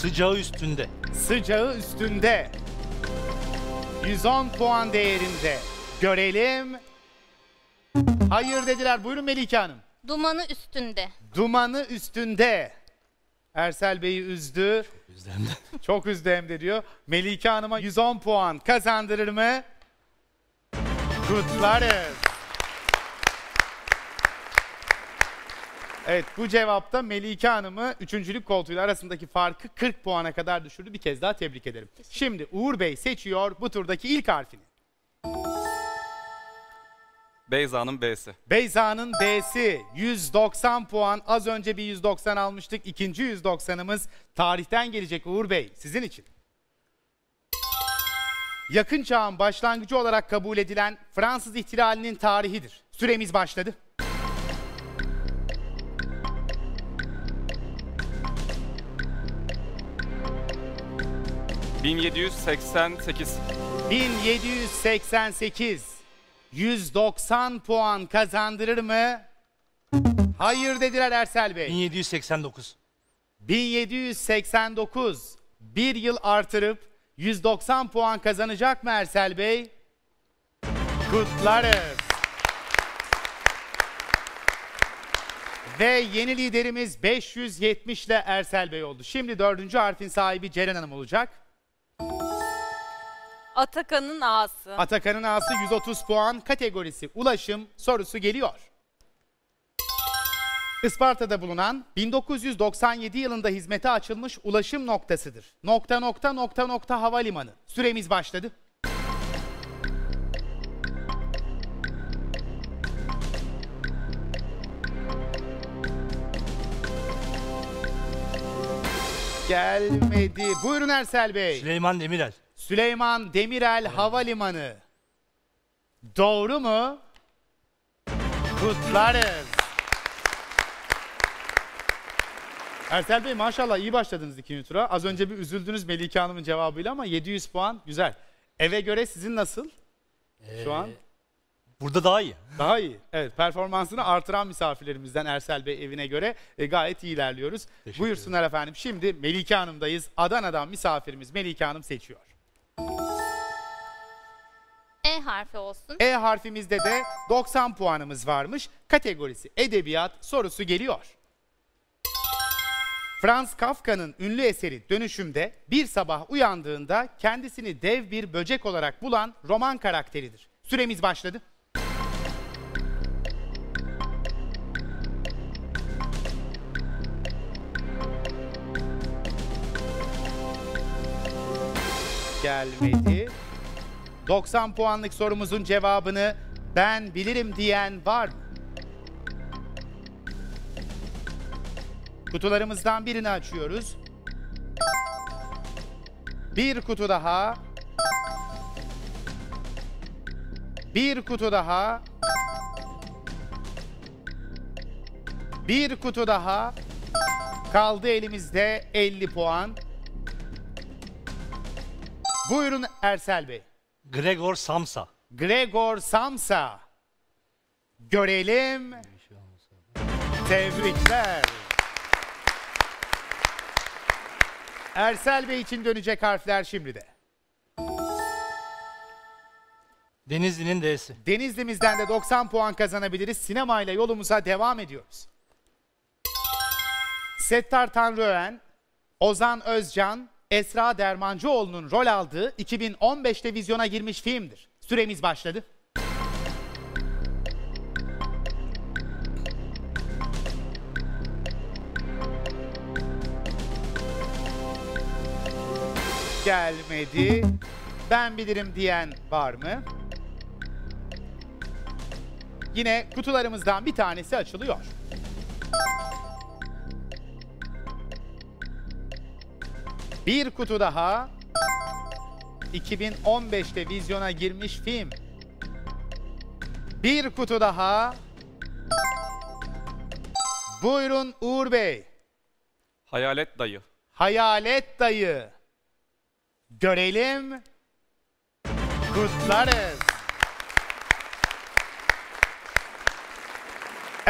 S7: Sıcağı üstünde.
S1: Sıcağı üstünde. 110 puan değerinde. Görelim. Hayır dediler. Buyurun Melike Hanım.
S4: Dumanı üstünde.
S1: Dumanı üstünde. Ersel Bey'i üzdü.
S7: Üzerinde.
S1: Çok üzdü hem de diyor. Melike Hanım'a 110 puan kazandırır mı? Kutlarız. Evet bu cevapta Melike Hanım'ı üçüncülük koltuğuyla arasındaki farkı 40 puana kadar düşürdü. Bir kez daha tebrik ederim. Şimdi Uğur Bey seçiyor bu turdaki ilk harfini.
S9: Beyza'nın B'si.
S1: Beyza'nın B'si 190 puan. Az önce bir 190 almıştık. İkinci 190'ımız tarihten gelecek Uğur Bey sizin için. Yakın çağın başlangıcı olarak kabul edilen Fransız ihtilalinin tarihidir. Süremiz başladı.
S9: 1788.
S1: 1788 190 puan kazandırır mı? Hayır dediler Ersel Bey.
S7: 1789.
S1: 1789 bir yıl artırıp 190 puan kazanacak mı Ersel Bey? Kutlarız. Ve yeni liderimiz 570 ile Ersel Bey oldu. Şimdi dördüncü harfin sahibi Ceren Hanım olacak.
S8: Atakan'ın A'sı.
S1: Atakan'ın A'sı 130 puan kategorisi ulaşım sorusu geliyor. Isparta'da bulunan 1997 yılında hizmete açılmış ulaşım noktasıdır. Nokta nokta nokta nokta havalimanı. Süremiz başladı. Gelmedi. Buyurun Ersel Bey.
S7: Süleyman Demirel.
S1: Süleyman Demirel Havalimanı. Doğru mu? Kutlarız. Ersel Bey maşallah iyi başladınız ikinci tura. Az önce bir üzüldünüz Melike Hanım'ın cevabıyla ama 700 puan güzel. Eve göre sizin nasıl? Şu an
S7: Burada daha iyi.
S1: daha iyi. Evet performansını artıran misafirlerimizden Ersel Bey evine göre e, gayet iyi ilerliyoruz.
S7: Teşekkür
S1: Buyursunlar efendim. Şimdi Melike Hanım'dayız. Adana'dan misafirimiz Melike Hanım seçiyor.
S4: E harfi olsun.
S1: E harfimizde de 90 puanımız varmış. Kategorisi edebiyat sorusu geliyor. Franz Kafka'nın ünlü eseri Dönüşüm'de bir sabah uyandığında kendisini dev bir böcek olarak bulan roman karakteridir. Süremiz başladı. Gelmedi. 90 puanlık sorumuzun cevabını ben bilirim diyen var mı? Kutularımızdan birini açıyoruz. Bir kutu daha. Bir kutu daha. Bir kutu daha. Kaldı elimizde 50 puan. Buyurun Ersel Bey.
S7: Gregor Samsa.
S1: Gregor Samsa. Görelim. Tebrikler. Ersel Bey için dönecek harfler şimdi de.
S7: Denizli'nin D'si.
S1: Denizli'mizden de 90 puan kazanabiliriz. Sinemayla yolumuza devam ediyoruz. Settar Tanrıöğen, Ozan Özcan, Esra Dermancıoğlu'nun rol aldığı 2015'te vizyona girmiş filmdir. Süremiz başladı. Gelmedi. Ben bilirim diyen var mı? Yine kutularımızdan bir tanesi açılıyor. Bir kutu daha. 2015'te vizyona girmiş film. Bir kutu daha. Buyurun Uğur Bey.
S9: Hayalet Dayı.
S1: Hayalet Dayı. Görelim. Kutlarız.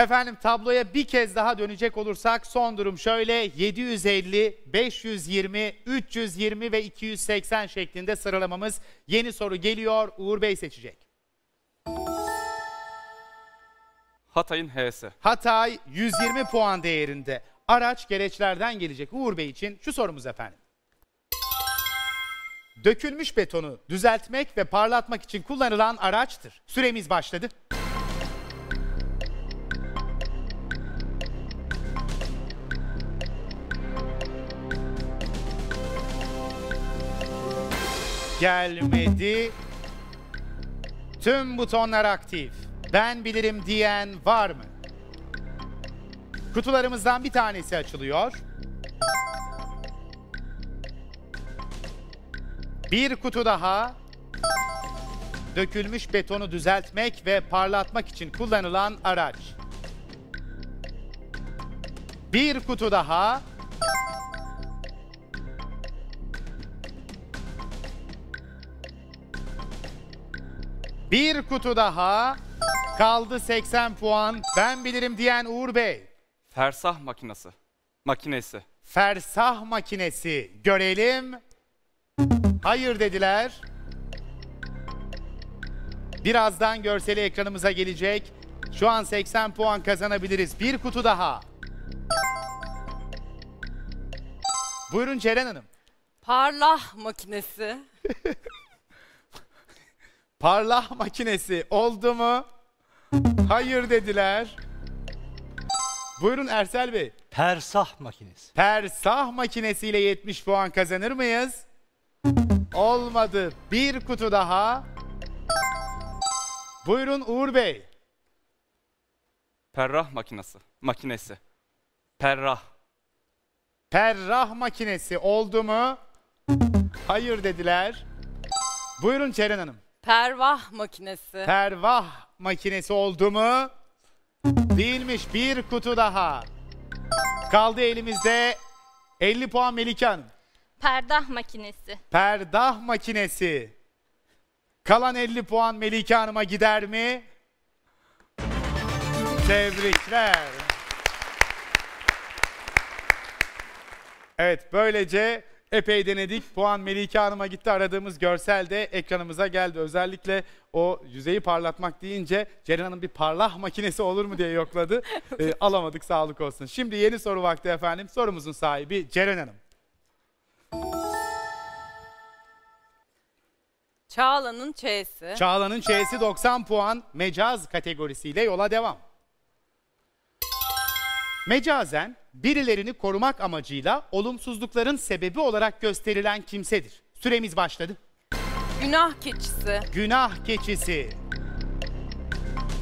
S1: Efendim tabloya bir kez daha dönecek olursak son durum şöyle 750, 520, 320 ve 280 şeklinde sıralamamız. Yeni soru geliyor. Uğur Bey seçecek.
S9: Hatay'ın H'si.
S1: Hatay 120 puan değerinde. Araç gereçlerden gelecek Uğur Bey için şu sorumuz efendim. Dökülmüş betonu düzeltmek ve parlatmak için kullanılan araçtır. Süremiz başladı. Gelmedi. Tüm butonlar aktif. Ben bilirim diyen var mı? Kutularımızdan bir tanesi açılıyor. Bir kutu daha. Dökülmüş betonu düzeltmek ve parlatmak için kullanılan araç. Bir kutu daha. Bir kutu daha. Kaldı 80 puan. Ben bilirim diyen Uğur Bey.
S9: Fersah makinesi. Makinesi.
S1: Fersah makinesi görelim. Hayır dediler. Birazdan görseli ekranımıza gelecek. Şu an 80 puan kazanabiliriz. Bir kutu daha. Buyurun Ceren Hanım.
S8: Parlah makinesi.
S1: Parlah makinesi oldu mu? Hayır dediler. Buyurun Ersel Bey.
S7: Persah makinesi.
S1: Persah makinesiyle 70 puan kazanır mıyız? Olmadı. Bir kutu daha. Buyurun Uğur Bey.
S9: Perrah makinesi. Makinesi. Perrah.
S1: Perrah makinesi oldu mu? Hayır dediler. Buyurun Ceren Hanım.
S8: Pervah makinesi.
S1: Pervah makinesi oldu mu? Değilmiş. Bir kutu daha. Kaldı elimizde 50 puan Melike Hanım.
S4: Perdah makinesi.
S1: Perdah makinesi. Kalan 50 puan Melike Hanım'a gider mi? Tebrikler. Evet böylece epey denedik. Puan Melike Hanım'a gitti. Aradığımız görsel de ekranımıza geldi. Özellikle o yüzeyi parlatmak deyince Ceren Hanım bir parlah makinesi olur mu diye yokladı. Ee, alamadık sağlık olsun. Şimdi yeni soru vakti efendim. Sorumuzun sahibi Ceren Hanım.
S8: Çağla'nın Ç'si.
S1: Çağla'nın Ç'si 90 puan mecaz kategorisiyle yola devam. Mecazen birilerini korumak amacıyla olumsuzlukların sebebi olarak gösterilen kimsedir. Süremiz başladı.
S8: Günah keçisi.
S1: Günah keçisi.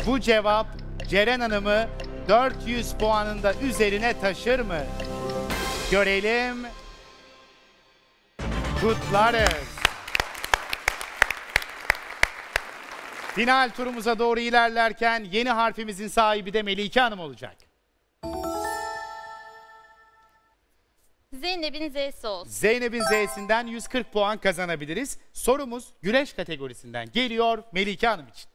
S1: Bu cevap Ceren Hanım'ı 400 puanında üzerine taşır mı? Görelim. Kutlarız. Final turumuza doğru ilerlerken yeni harfimizin sahibi de Melike Hanım olacak.
S4: Zeynep'in Z'si olsun.
S1: Zeynep'in Z'sinden 140 puan kazanabiliriz. Sorumuz güreş kategorisinden geliyor Melike Hanım için.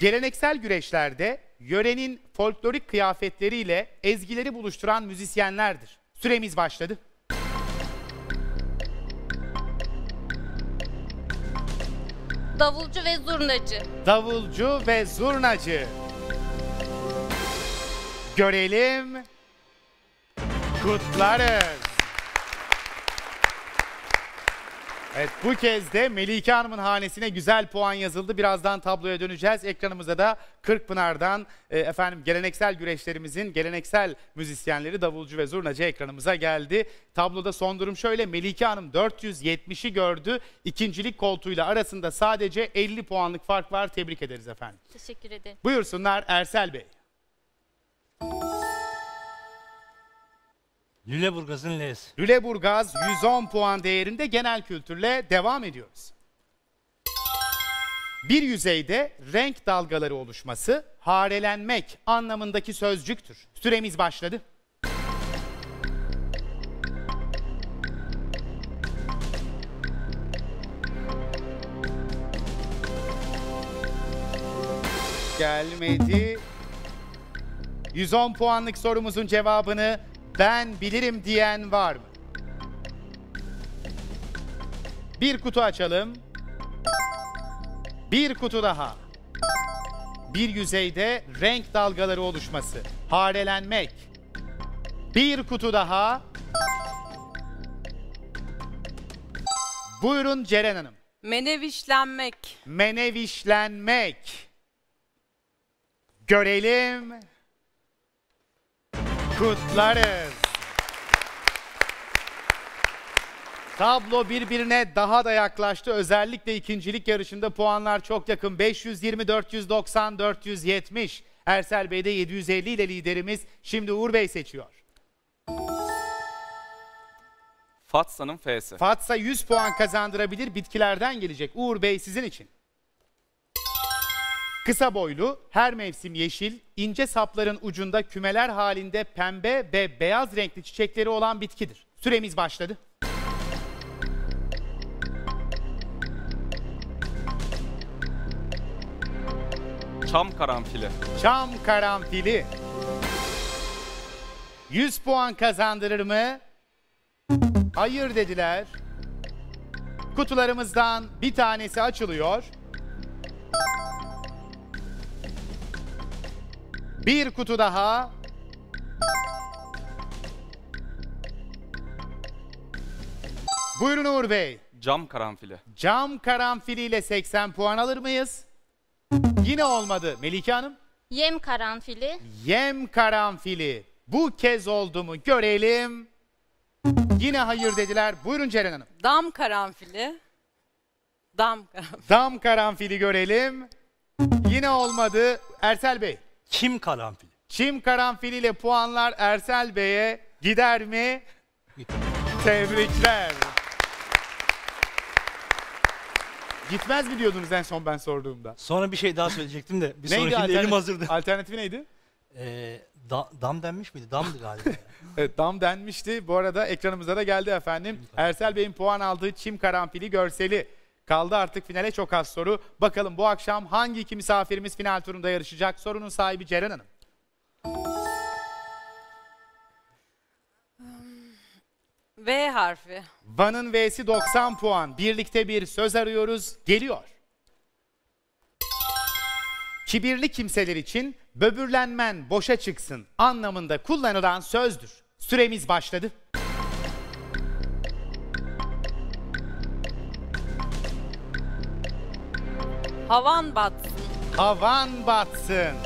S1: Geleneksel güreşlerde yörenin folklorik kıyafetleriyle ezgileri buluşturan müzisyenlerdir. Süremiz başladı.
S4: Davulcu ve zurnacı.
S1: Davulcu ve zurnacı. Görelim. Kutlarız. Evet bu kez de Melike Hanım'ın hanesine güzel puan yazıldı. Birazdan tabloya döneceğiz. Ekranımıza da Kırkpınar'dan e, efendim geleneksel güreşlerimizin geleneksel müzisyenleri davulcu ve zurnacı ekranımıza geldi. Tabloda son durum şöyle. Melike Hanım 470'i gördü. İkincilik koltuğuyla arasında sadece 50 puanlık fark var. Tebrik ederiz efendim.
S4: Teşekkür ederim.
S1: Buyursunlar Ersel Bey.
S7: Lüleburgaz'ın L'si.
S1: Lüleburgaz 110 puan değerinde genel kültürle devam ediyoruz. Bir yüzeyde renk dalgaları oluşması harelenmek anlamındaki sözcüktür. Süremiz başladı. Gelmedi. 110 puanlık sorumuzun cevabını ben bilirim diyen var mı? Bir kutu açalım. Bir kutu daha. Bir yüzeyde renk dalgaları oluşması. Harelenmek. Bir kutu daha. Buyurun Ceren Hanım.
S8: Menevişlenmek.
S1: Menevişlenmek. Görelim. Kutlarız. Tablo birbirine daha da yaklaştı. Özellikle ikincilik yarışında puanlar çok yakın. 520, 490, 470. Ersel Bey de 750 ile liderimiz. Şimdi Uğur Bey seçiyor.
S9: Fatsa'nın F'si.
S1: Fatsa 100 puan kazandırabilir. Bitkilerden gelecek. Uğur Bey sizin için. Kısa boylu, her mevsim yeşil, ince sapların ucunda kümeler halinde pembe ve beyaz renkli çiçekleri olan bitkidir. Süremiz başladı.
S9: Çam karanfili.
S1: Çam karanfili. 100 puan kazandırır mı? Hayır dediler. Kutularımızdan bir tanesi açılıyor. Bir kutu daha. Buyurun Uğur Bey.
S9: Cam karanfili.
S1: Cam karanfiliyle 80 puan alır mıyız? Yine olmadı. Melike Hanım.
S4: Yem karanfili.
S1: Yem karanfili. Bu kez oldu mu görelim. Yine hayır dediler. Buyurun Ceren Hanım.
S8: Dam karanfili. Dam karanfili.
S1: Dam karanfili görelim. Yine olmadı. Ersel Bey.
S7: Kim karanfil?
S1: Çim karanfiliyle puanlar Ersel Bey'e gider mi? Tebrikler. Gitmez mi diyordunuz en son ben sorduğumda?
S7: Sonra bir şey daha söyleyecektim de. Bir
S1: Neydi alternatif-
S7: elim hazırdı.
S1: Alternatifi neydi?
S7: Ee, da- dam denmiş miydi? Damdı galiba. ya.
S1: Evet, dam denmişti. Bu arada ekranımıza da geldi efendim. Ersel Bey'in puan aldığı çim karanfili görseli. Kaldı artık finale çok az soru. Bakalım bu akşam hangi iki misafirimiz final turunda yarışacak? Sorunun sahibi Ceren Hanım.
S8: V harfi.
S1: Van'ın V'si 90 puan. Birlikte bir söz arıyoruz. Geliyor. Kibirli kimseler için böbürlenmen boşa çıksın anlamında kullanılan sözdür. Süremiz başladı.
S8: Havan batsın.
S1: Havan batsın.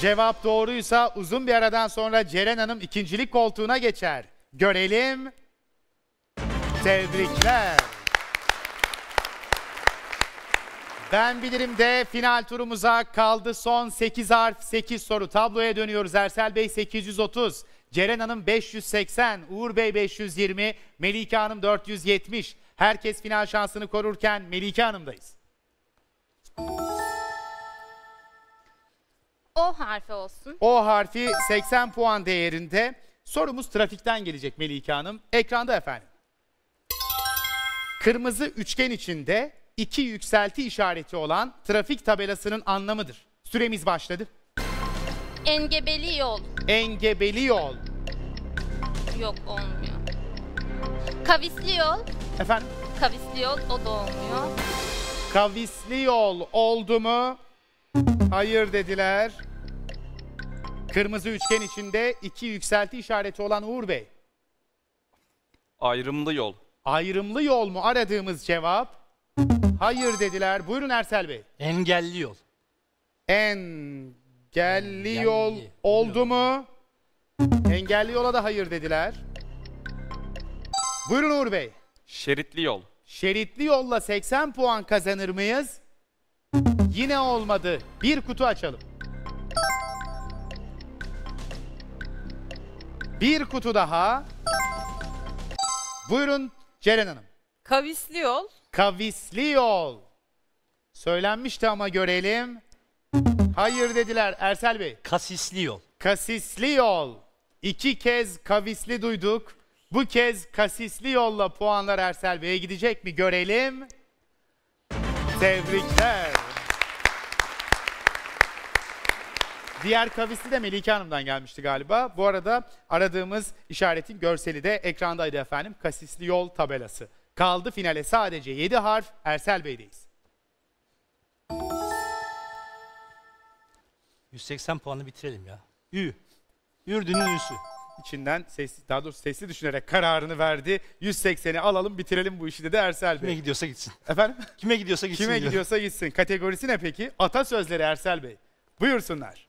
S1: Cevap doğruysa uzun bir aradan sonra Ceren Hanım ikincilik koltuğuna geçer. Görelim. Tebrikler. Ben bilirim de final turumuza kaldı son 8 harf 8 soru. Tabloya dönüyoruz. Ersel Bey 830, Ceren Hanım 580, Uğur Bey 520, Melike Hanım 470. Herkes final şansını korurken Melike Hanım'dayız.
S4: O harfi olsun.
S1: O harfi 80 puan değerinde. Sorumuz trafikten gelecek Melike Hanım. Ekranda efendim. Kırmızı üçgen içinde iki yükselti işareti olan trafik tabelasının anlamıdır. Süremiz başladı.
S4: Engebeli yol.
S1: Engebeli yol.
S4: Yok olmuyor. Kavisli yol.
S1: Efendim
S4: Kavisli yol o da olmuyor.
S1: Kavisli yol oldu mu? Hayır dediler. Kırmızı üçgen içinde iki yükselti işareti olan Uğur Bey.
S9: Ayrımlı yol.
S1: Ayrımlı yol mu aradığımız cevap? Hayır dediler. Buyurun Ersel Bey.
S7: Engelli yol.
S1: Engelli
S7: Engelli.
S1: yol oldu mu? Engelli yola da hayır dediler. Buyurun Uğur Bey.
S9: Şeritli yol.
S1: Şeritli yolla 80 puan kazanır mıyız? Yine olmadı. Bir kutu açalım. Bir kutu daha. Buyurun Ceren Hanım.
S8: Kavisli yol.
S1: Kavisli yol. Söylenmişti ama görelim. Hayır dediler Ersel Bey.
S7: Kasisli yol.
S1: Kasisli yol. İki kez kavisli duyduk. Bu kez kasisli yolla puanlar Ersel Bey'e gidecek mi görelim. Tebrikler. Diğer kavisli de Melike Hanım'dan gelmişti galiba. Bu arada aradığımız işaretin görseli de ekrandaydı efendim. Kasisli yol tabelası. Kaldı finale sadece 7 harf. Ersel Bey'deyiz.
S7: 180 puanı bitirelim ya. Ü. Ürdün'ün üsü.
S1: İçinden sesli, daha doğrusu sesli düşünerek kararını verdi. 180'i alalım bitirelim bu işi dedi Ersel
S7: Kime
S1: Bey.
S7: gidiyorsa gitsin.
S1: Efendim?
S7: Kime gidiyorsa gitsin
S1: Kime
S7: diyor.
S1: gidiyorsa gitsin. Kategorisi ne peki? Atasözleri Ersel Bey. Buyursunlar.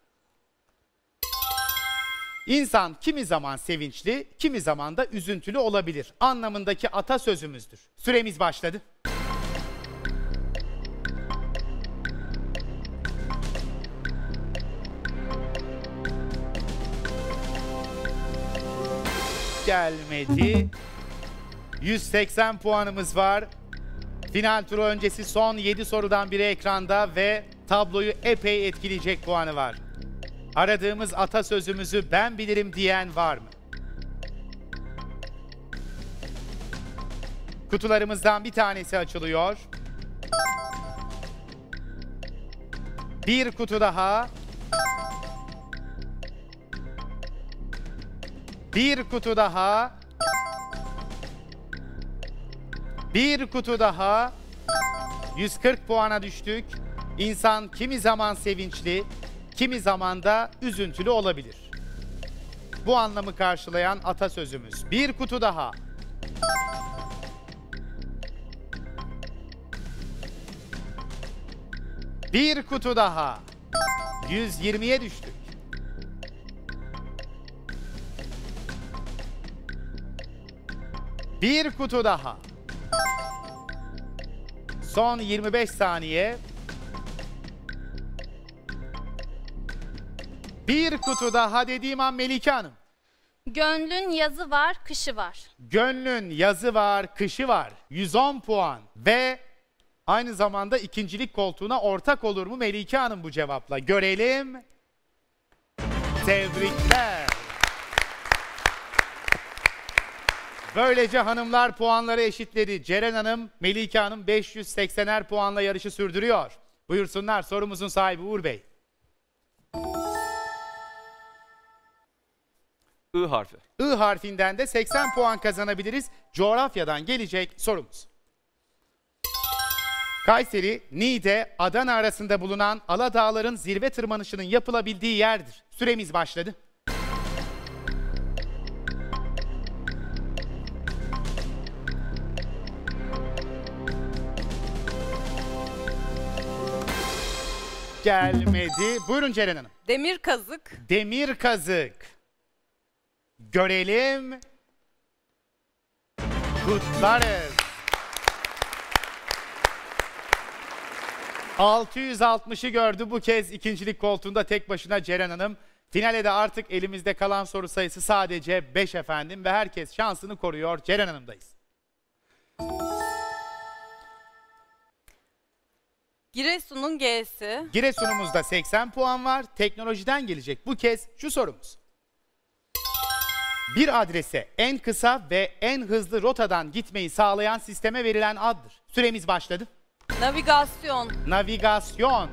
S1: İnsan kimi zaman sevinçli, kimi zaman da üzüntülü olabilir. Anlamındaki atasözümüzdür. Süremiz başladı. Gelmedi. 180 puanımız var. Final turu öncesi son 7 sorudan biri ekranda ve tabloyu epey etkileyecek puanı var. Aradığımız atasözümüzü ben bilirim diyen var mı? Kutularımızdan bir tanesi açılıyor. Bir kutu daha. Bir kutu daha. Bir kutu daha. 140 puana düştük. İnsan kimi zaman sevinçli, kimi zaman da üzüntülü olabilir. Bu anlamı karşılayan atasözümüz. Bir kutu daha. Bir kutu daha. 120'ye düştük. Bir kutu daha. Son 25 saniye. Bir kutu daha dediğim an Melike Hanım.
S4: Gönlün yazı var, kışı var.
S1: Gönlün yazı var, kışı var. 110 puan ve aynı zamanda ikincilik koltuğuna ortak olur mu Melike Hanım bu cevapla? Görelim. Tebrikler. Böylece hanımlar puanları eşitledi. Ceren Hanım, Melike Hanım 580'er puanla yarışı sürdürüyor. Buyursunlar sorumuzun sahibi Uğur Bey.
S9: I harfi.
S1: I harfinden de 80 puan kazanabiliriz. Coğrafyadan gelecek sorumuz. Kayseri, Niğde, Adana arasında bulunan Aladağların zirve tırmanışının yapılabildiği yerdir. Süremiz başladı. Gelmedi. Buyurun Ceren Hanım.
S8: Demir kazık.
S1: Demir kazık. Görelim. Kutlarız. 660'ı gördü bu kez ikincilik koltuğunda tek başına Ceren Hanım. Finale de artık elimizde kalan soru sayısı sadece 5 efendim ve herkes şansını koruyor. Ceren Hanım'dayız.
S8: Giresun'un G'si.
S1: Giresun'umuzda 80 puan var. Teknolojiden gelecek bu kez şu sorumuz. Bir adrese en kısa ve en hızlı rotadan gitmeyi sağlayan sisteme verilen addır. Süremiz başladı.
S8: Navigasyon.
S1: Navigasyon.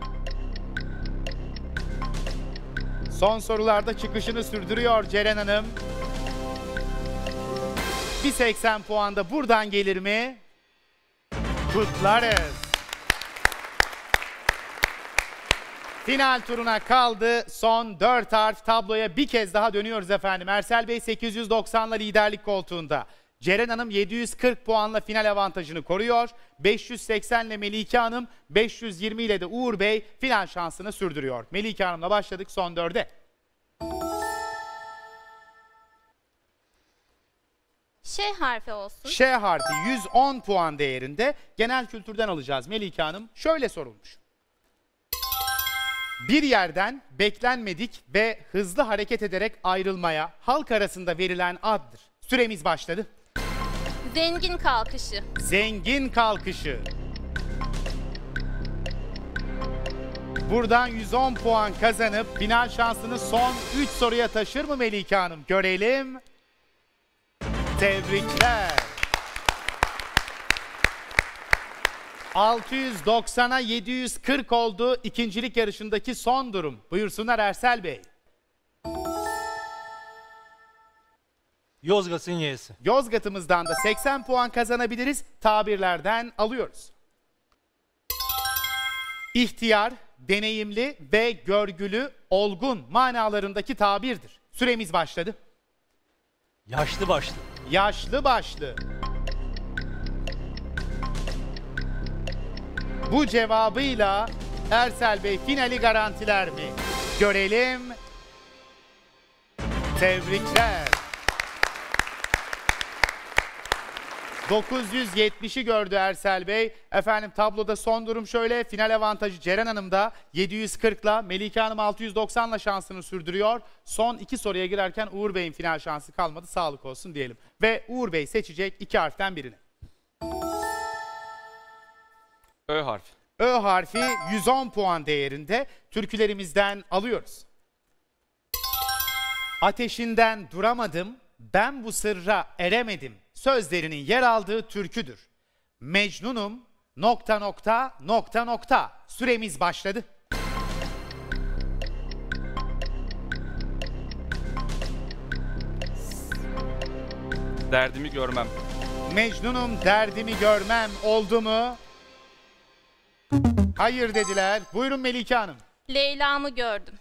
S1: Son sorularda çıkışını sürdürüyor Ceren Hanım. Bir 80 puan da buradan gelir mi? Kutlarız. Final turuna kaldı. Son 4 harf tabloya bir kez daha dönüyoruz efendim. Ersel Bey 890'la liderlik koltuğunda. Ceren Hanım 740 puanla final avantajını koruyor. 580 ile Melike Hanım, 520 ile de Uğur Bey final şansını sürdürüyor. Melike Hanım'la başladık son dörde.
S4: Ş harfi olsun.
S1: Ş harfi 110 puan değerinde genel kültürden alacağız Melike Hanım. Şöyle sorulmuş. Bir yerden beklenmedik ve hızlı hareket ederek ayrılmaya halk arasında verilen addır. Süremiz başladı.
S4: Zengin kalkışı.
S1: Zengin kalkışı. Buradan 110 puan kazanıp final şansını son 3 soruya taşır mı Melike Hanım? Görelim. Tebrikler. 690'a 740 oldu ikincilik yarışındaki son durum. Buyursunlar Ersel Bey.
S7: Yozgat'ın Y'si.
S1: Yozgat'ımızdan da 80 puan kazanabiliriz. Tabirlerden alıyoruz. İhtiyar, deneyimli ve görgülü, olgun manalarındaki tabirdir. Süremiz başladı.
S7: Yaşlı başlı.
S1: Yaşlı başlı. Bu cevabıyla Ersel Bey finali garantiler mi? Görelim. Tebrikler. 970'i gördü Ersel Bey. Efendim tabloda son durum şöyle. Final avantajı Ceren Hanım'da 740'la, Melike Hanım 690'la şansını sürdürüyor. Son iki soruya girerken Uğur Bey'in final şansı kalmadı. Sağlık olsun diyelim. Ve Uğur Bey seçecek iki harften birini.
S9: Ö harfi.
S1: Ö harfi 110 puan değerinde türkülerimizden alıyoruz. Ateşinden duramadım, ben bu sırra eremedim. Sözlerinin yer aldığı türküdür. Mecnunum nokta nokta nokta nokta. Süremiz başladı.
S9: Derdimi görmem.
S1: Mecnunum derdimi görmem oldu mu? Hayır dediler. Buyurun Melike Hanım.
S4: Leyla'mı gördüm.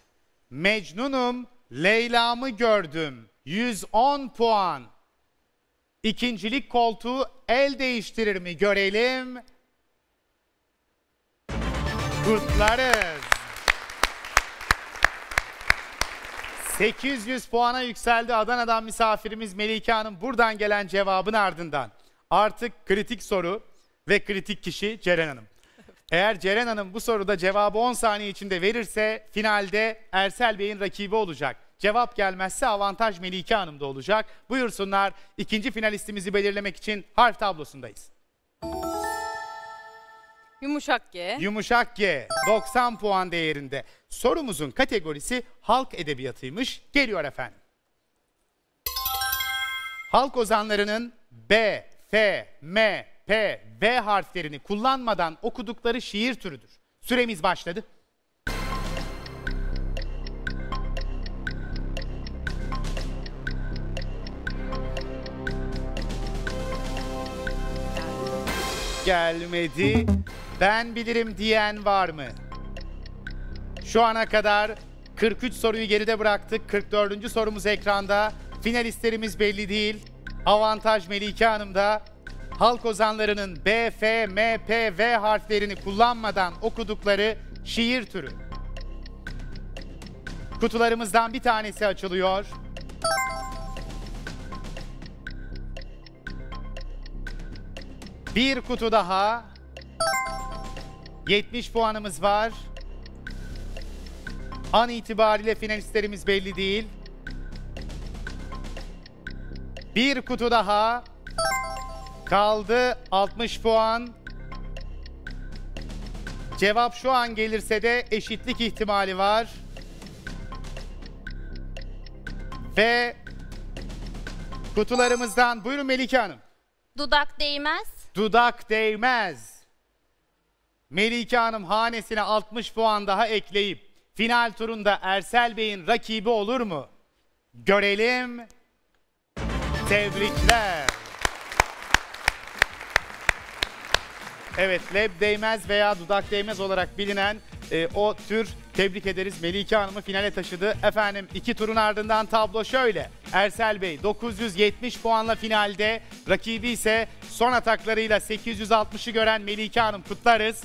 S1: Mecnunum, Leyla'mı gördüm. 110 puan. İkincilik koltuğu el değiştirir mi görelim. Kutlarız. 800 puana yükseldi Adana'dan misafirimiz Melike Hanım buradan gelen cevabın ardından. Artık kritik soru ve kritik kişi Ceren Hanım. Eğer Ceren Hanım bu soruda cevabı 10 saniye içinde verirse finalde Ersel Bey'in rakibi olacak. Cevap gelmezse avantaj Melike Hanım'da olacak. Buyursunlar ikinci finalistimizi belirlemek için harf tablosundayız.
S8: Yumuşak G.
S1: Yumuşak G 90 puan değerinde. Sorumuzun kategorisi halk edebiyatıymış. Geliyor efendim. Halk ozanlarının B, F, M, P, V harflerini kullanmadan okudukları şiir türüdür. Süremiz başladı. Gelmedi. Ben bilirim diyen var mı? Şu ana kadar 43 soruyu geride bıraktık. 44. sorumuz ekranda. Finalistlerimiz belli değil. Avantaj Melike Hanım'da. Halk ozanlarının B, F, M, P, V harflerini kullanmadan okudukları şiir türü. Kutularımızdan bir tanesi açılıyor. Bir kutu daha. 70 puanımız var. An itibariyle finalistlerimiz belli değil. Bir kutu daha. Kaldı 60 puan. Cevap şu an gelirse de eşitlik ihtimali var. Ve kutularımızdan buyurun Melike Hanım.
S4: Dudak değmez.
S1: Dudak değmez. Melike Hanım hanesine 60 puan daha ekleyip final turunda Ersel Bey'in rakibi olur mu? Görelim. Tebrikler. Evet, leb değmez veya dudak değmez olarak bilinen e, o tür tebrik ederiz. Melike Hanım'ı finale taşıdı. Efendim iki turun ardından tablo şöyle. Ersel Bey 970 puanla finalde. Rakibi ise son ataklarıyla 860'ı gören Melike Hanım kutlarız.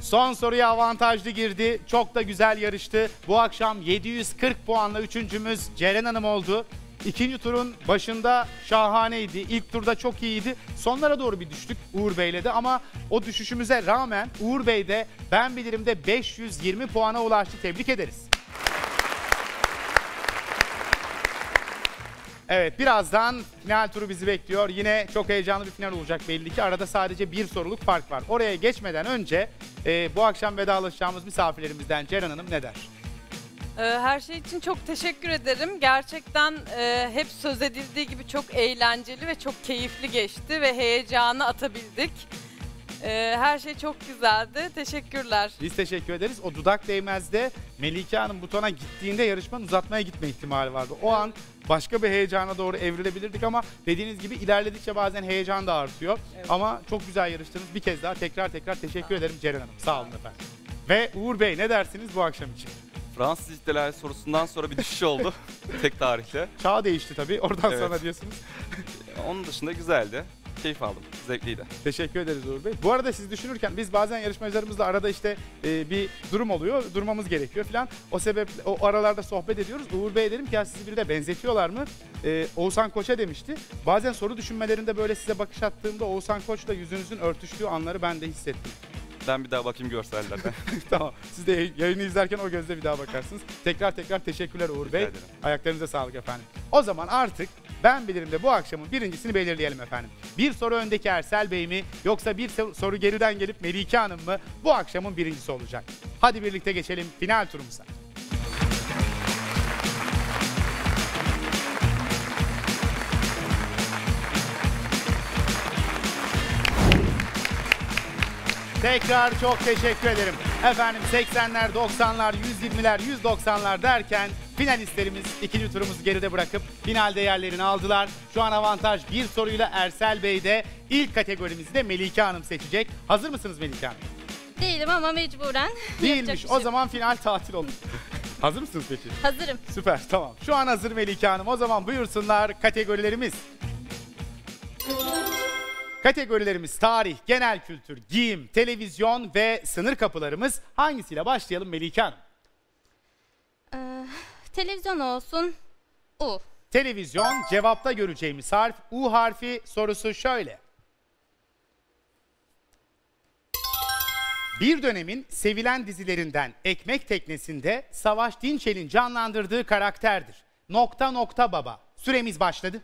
S1: Son soruya avantajlı girdi. Çok da güzel yarıştı. Bu akşam 740 puanla üçüncümüz Ceren Hanım oldu. İkinci turun başında şahaneydi. İlk turda çok iyiydi. Sonlara doğru bir düştük Uğur Bey'le de ama o düşüşümüze rağmen Uğur Bey de ben bilirim de 520 puana ulaştı. Tebrik ederiz. Evet birazdan final turu bizi bekliyor. Yine çok heyecanlı bir final olacak belli ki. Arada sadece bir soruluk fark var. Oraya geçmeden önce e, bu akşam vedalaşacağımız misafirlerimizden Ceren Hanım ne der?
S8: Ee, Her şey için çok teşekkür ederim. Gerçekten e, hep söz edildiği gibi çok eğlenceli ve çok keyifli geçti ve heyecanı atabildik. Ee, Her şey çok güzeldi. Teşekkürler.
S1: Biz teşekkür ederiz. O dudak değmezde Melike Hanım butona gittiğinde yarışmanın uzatmaya gitme ihtimali vardı. O an başka bir heyecana doğru evrilebilirdik ama dediğiniz gibi ilerledikçe bazen heyecan da artıyor.
S8: Evet.
S1: Ama çok güzel yarıştınız. Bir kez daha tekrar tekrar teşekkür ederim Ceren Hanım. Sağ olun efendim. Ve Uğur Bey ne dersiniz bu akşam için?
S9: Fransız ihtilali sorusundan sonra bir düşüş oldu. Tek tarihte.
S1: Çağ değişti tabii. Oradan
S9: Evet.
S1: sonra diyorsunuz.
S9: Onun dışında güzeldi. Keyif aldım. Zevkliydi.
S1: Teşekkür ederiz Uğur Bey. Bu arada siz düşünürken biz bazen yarışmacılarımızla arada işte e, bir durum oluyor, durmamız gerekiyor falan. O sebeple o aralarda sohbet ediyoruz. Uğur Bey dedim ki ya sizi bir de benzetiyorlar mı? E, Oğuzhan Koç'a demişti. Bazen soru düşünmelerinde böyle size bakış attığımda Oğuzhan Koç'la yüzünüzün örtüştüğü anları ben de hissettim.
S9: Ben bir daha bakayım görsellerden.
S1: tamam. Siz de yayın- yayını izlerken o gözle bir daha bakarsınız. Tekrar tekrar teşekkürler Uğur Bey.
S9: Ederim.
S1: Ayaklarınıza sağlık efendim. O zaman artık ben bilirim de bu akşamın birincisini belirleyelim efendim. Bir soru öndeki Ersel Bey mi yoksa bir sor- soru geriden gelip Melike Hanım mı bu akşamın birincisi olacak. Hadi birlikte geçelim final turumuza. Tekrar çok teşekkür ederim. Efendim 80'ler, 90'lar, 120'ler, 190'lar derken finalistlerimiz ikinci turumuzu geride bırakıp finalde yerlerini aldılar. Şu an avantaj bir soruyla Ersel Bey de ilk kategorimizi de Melike Hanım seçecek. Hazır mısınız Melike Hanım?
S6: Değilim ama mecburen.
S1: Değilmiş.
S6: şey
S1: O
S6: yok.
S1: zaman final tatil olur. Hazır mısınız peki?
S6: Hazırım.
S1: Süper tamam. Şu an hazır Melike Hanım. O zaman buyursunlar kategorilerimiz. Kategorilerimiz tarih, genel kültür, giyim, televizyon ve sınır kapılarımız. Hangisiyle başlayalım Melike Hanım?
S6: Ee, televizyon olsun. U.
S1: Televizyon cevapta göreceğimiz harf U harfi sorusu şöyle. Bir dönemin sevilen dizilerinden Ekmek Teknesi'nde Savaş Dinçel'in canlandırdığı karakterdir. Nokta nokta baba. Süremiz başladı.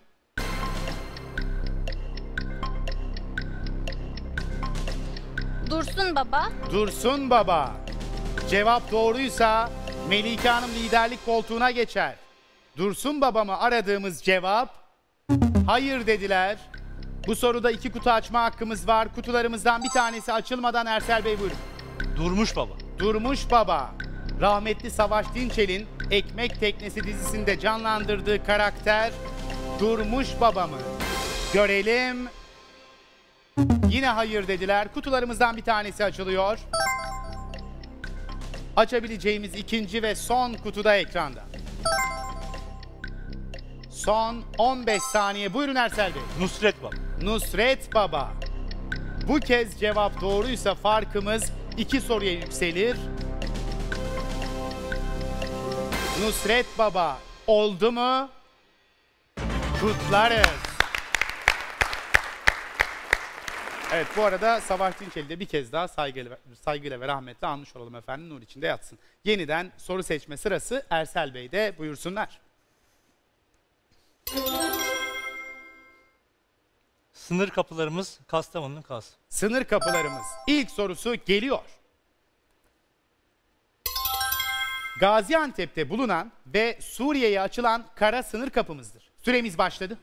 S6: Dursun baba.
S1: Dursun baba. Cevap doğruysa Melike Hanım liderlik koltuğuna geçer. Dursun babamı aradığımız cevap hayır dediler. Bu soruda iki kutu açma hakkımız var. Kutularımızdan bir tanesi açılmadan Ersel Bey buyurun.
S7: Durmuş baba.
S1: Durmuş Baba. Rahmetli Savaş Dinçel'in Ekmek Teknesi dizisinde canlandırdığı karakter Durmuş Baba mı? Görelim. Yine hayır dediler. Kutularımızdan bir tanesi açılıyor. Açabileceğimiz ikinci ve son kutuda ekranda. Son 15 saniye. Buyurun Ersel Bey.
S7: Nusret baba.
S1: Nusret Baba. Bu kez cevap doğruysa farkımız iki soruya yükselir. Nusret Baba oldu mu? Kutlarız. Evet bu arada Savaş Dinçel'i de bir kez daha saygıyla, saygıyla ve rahmetle anmış olalım efendim. Nur içinde yatsın. Yeniden soru seçme sırası Ersel Bey'de buyursunlar.
S7: Sınır kapılarımız Kastamonu'nun kas.
S1: Sınır kapılarımız. İlk sorusu geliyor. Gaziantep'te bulunan ve Suriye'ye açılan kara sınır kapımızdır. Süremiz başladı.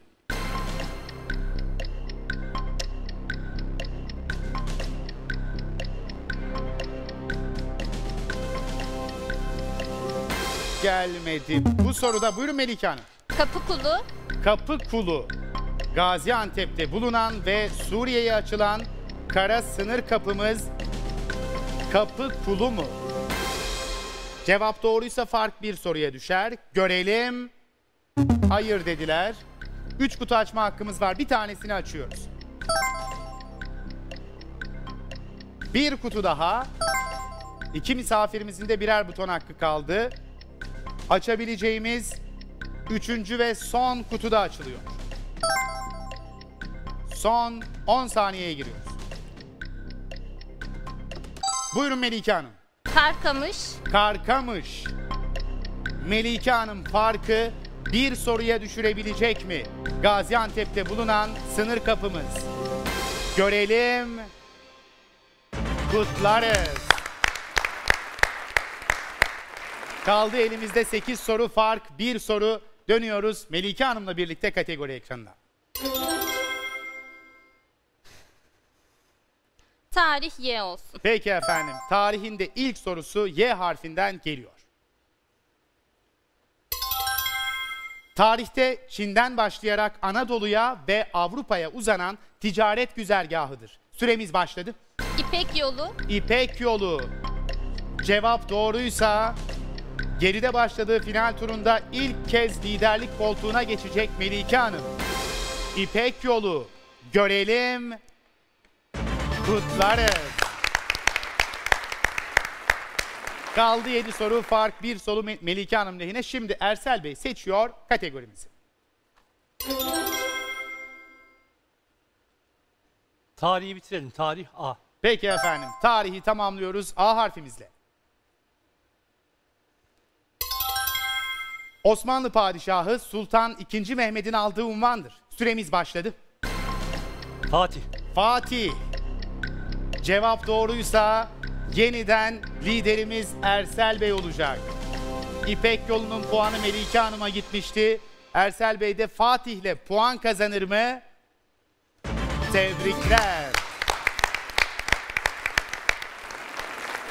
S1: Gelmedi. Bu soruda buyurun Melike Hanım.
S6: Kapı kulu.
S1: Kapı Kulu. Gaziantep'te bulunan ve Suriye'ye açılan kara sınır kapımız Kapı Kulu mu? Cevap doğruysa fark bir soruya düşer. Görelim. Hayır dediler. Üç kutu açma hakkımız var. Bir tanesini açıyoruz. Bir kutu daha. İki misafirimizin de birer buton hakkı kaldı. Açabileceğimiz Üçüncü ve son kutuda açılıyor. Son 10 saniyeye giriyoruz. Buyurun Melike Hanım.
S6: Karkamış.
S1: Karkamış. Melike Hanım farkı bir soruya düşürebilecek mi? Gaziantep'te bulunan sınır kapımız. Görelim. Kutlarız. Kaldı elimizde 8 soru fark, 1 soru. Dönüyoruz Melike Hanım'la birlikte kategori ekranına.
S4: Tarih Y olsun.
S1: Peki efendim. Tarihinde ilk sorusu Y harfinden geliyor. Tarihte Çin'den başlayarak Anadolu'ya ve Avrupa'ya uzanan ticaret güzergahıdır. Süremiz başladı.
S4: İpek yolu.
S1: İpek yolu. Cevap doğruysa geride başladığı final turunda ilk kez liderlik koltuğuna geçecek Melike Hanım. İpek yolu. Görelim. Kutlarız. Kaldı 7 soru fark 1 soru Me- Melike Hanım lehine. Şimdi Ersel Bey seçiyor kategorimizi.
S7: Tarihi bitirelim. Tarih A.
S1: Peki efendim. Tarihi tamamlıyoruz A harfimizle. Osmanlı Padişahı Sultan II. Mehmet'in aldığı unvandır. Süremiz başladı.
S7: Fatih.
S1: Fatih. Cevap doğruysa yeniden liderimiz Ersel Bey olacak. İpek yolunun puanı Melike Hanım'a gitmişti. Ersel Bey de Fatih'le puan kazanır mı? Tebrikler.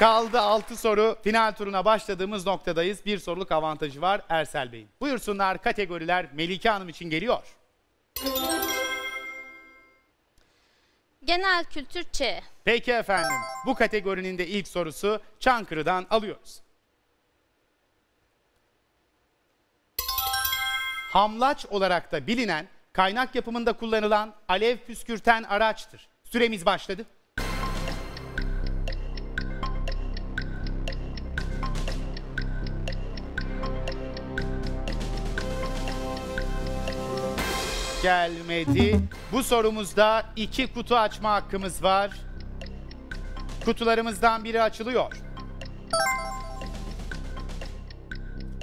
S1: Kaldı 6 soru. Final turuna başladığımız noktadayız. Bir soruluk avantajı var Ersel Bey'in. Buyursunlar kategoriler Melike Hanım için geliyor.
S4: Genel kültür Ç.
S1: Peki efendim. Bu kategorinin de ilk sorusu Çankırı'dan alıyoruz. Hamlaç olarak da bilinen kaynak yapımında kullanılan alev püskürten araçtır. Süremiz başladı. Gelmedi. Bu sorumuzda iki kutu açma hakkımız var. Kutularımızdan biri açılıyor.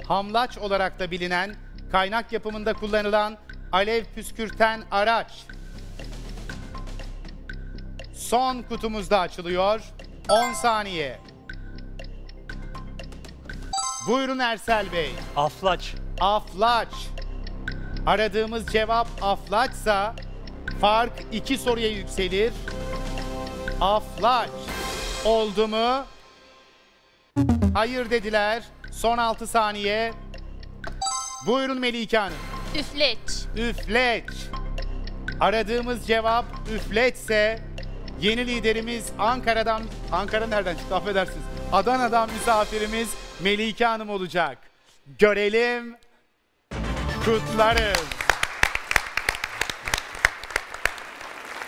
S1: Hamlaç olarak da bilinen kaynak yapımında kullanılan alev püskürten araç. Son kutumuzda açılıyor. 10 saniye. Buyurun Ersel Bey.
S7: Aflaç.
S1: Aflaç. Aradığımız cevap aflaçsa fark iki soruya yükselir. Aflaç. Oldu mu? Hayır dediler. Son 6 saniye. Buyurun Melike Hanım.
S4: Üfleç.
S1: Üfleç. Aradığımız cevap üfleçse yeni liderimiz Ankara'dan, Ankara nereden çıktı affedersiniz. Adana'dan misafirimiz Melike Hanım olacak. Görelim, kutlarız.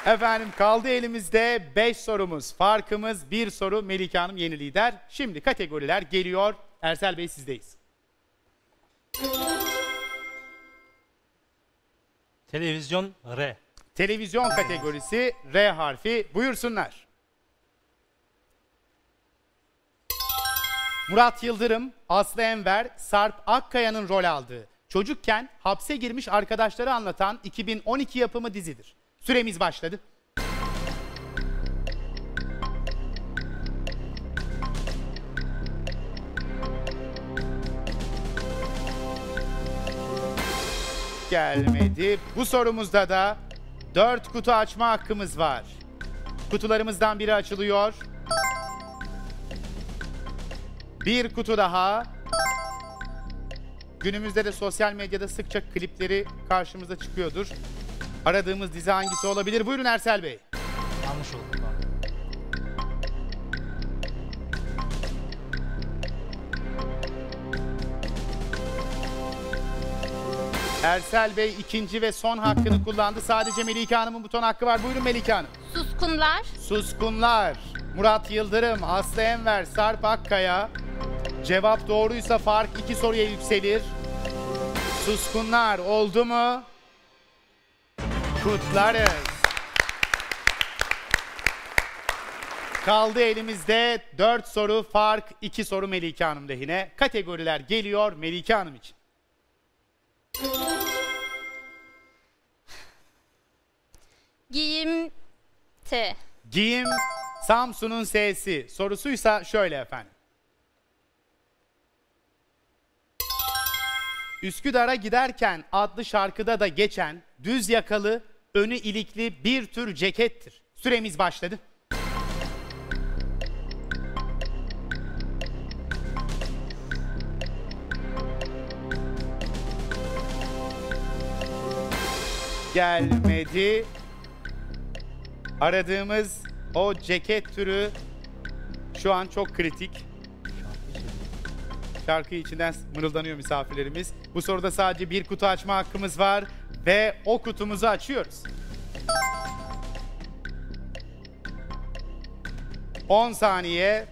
S1: Efendim kaldı elimizde 5 sorumuz. Farkımız bir soru Melike Hanım yeni lider. Şimdi kategoriler geliyor. Ersel Bey sizdeyiz.
S7: Televizyon R.
S1: Televizyon kategorisi R harfi. Buyursunlar. Murat Yıldırım, Aslı Enver, Sarp Akkaya'nın rol aldığı, çocukken hapse girmiş arkadaşları anlatan 2012 yapımı dizidir. Süremiz başladı. Gelmedi. Bu sorumuzda da 4 kutu açma hakkımız var. Kutularımızdan biri açılıyor. Bir kutu daha. Günümüzde de sosyal medyada sıkça klipleri karşımıza çıkıyordur. Aradığımız dizi hangisi olabilir? Buyurun Ersel Bey.
S7: Yanlış oldu.
S1: Ersel Bey ikinci ve son hakkını kullandı. Sadece Melike Hanım'ın buton hakkı var. Buyurun Melike Hanım.
S4: Suskunlar.
S1: Suskunlar. Murat Yıldırım, Aslı Enver, Sarp Akkaya. Cevap doğruysa fark iki soruya yükselir. Suskunlar oldu mu? Kutlarız. Kaldı elimizde 4 soru fark 2 soru Melike Hanım lehine. Kategoriler geliyor Melike Hanım için.
S4: Giyim T.
S1: Giyim Samsun'un S'si. Sorusuysa şöyle efendim. Üsküdar'a giderken adlı şarkıda da geçen düz yakalı, önü ilikli bir tür cekettir. Süremiz başladı. Gelmedi. Aradığımız o ceket türü şu an çok kritik. Şarkı içinden mırıldanıyor misafirlerimiz. Bu soruda sadece bir kutu açma hakkımız var ve o kutumuzu açıyoruz. 10 saniye.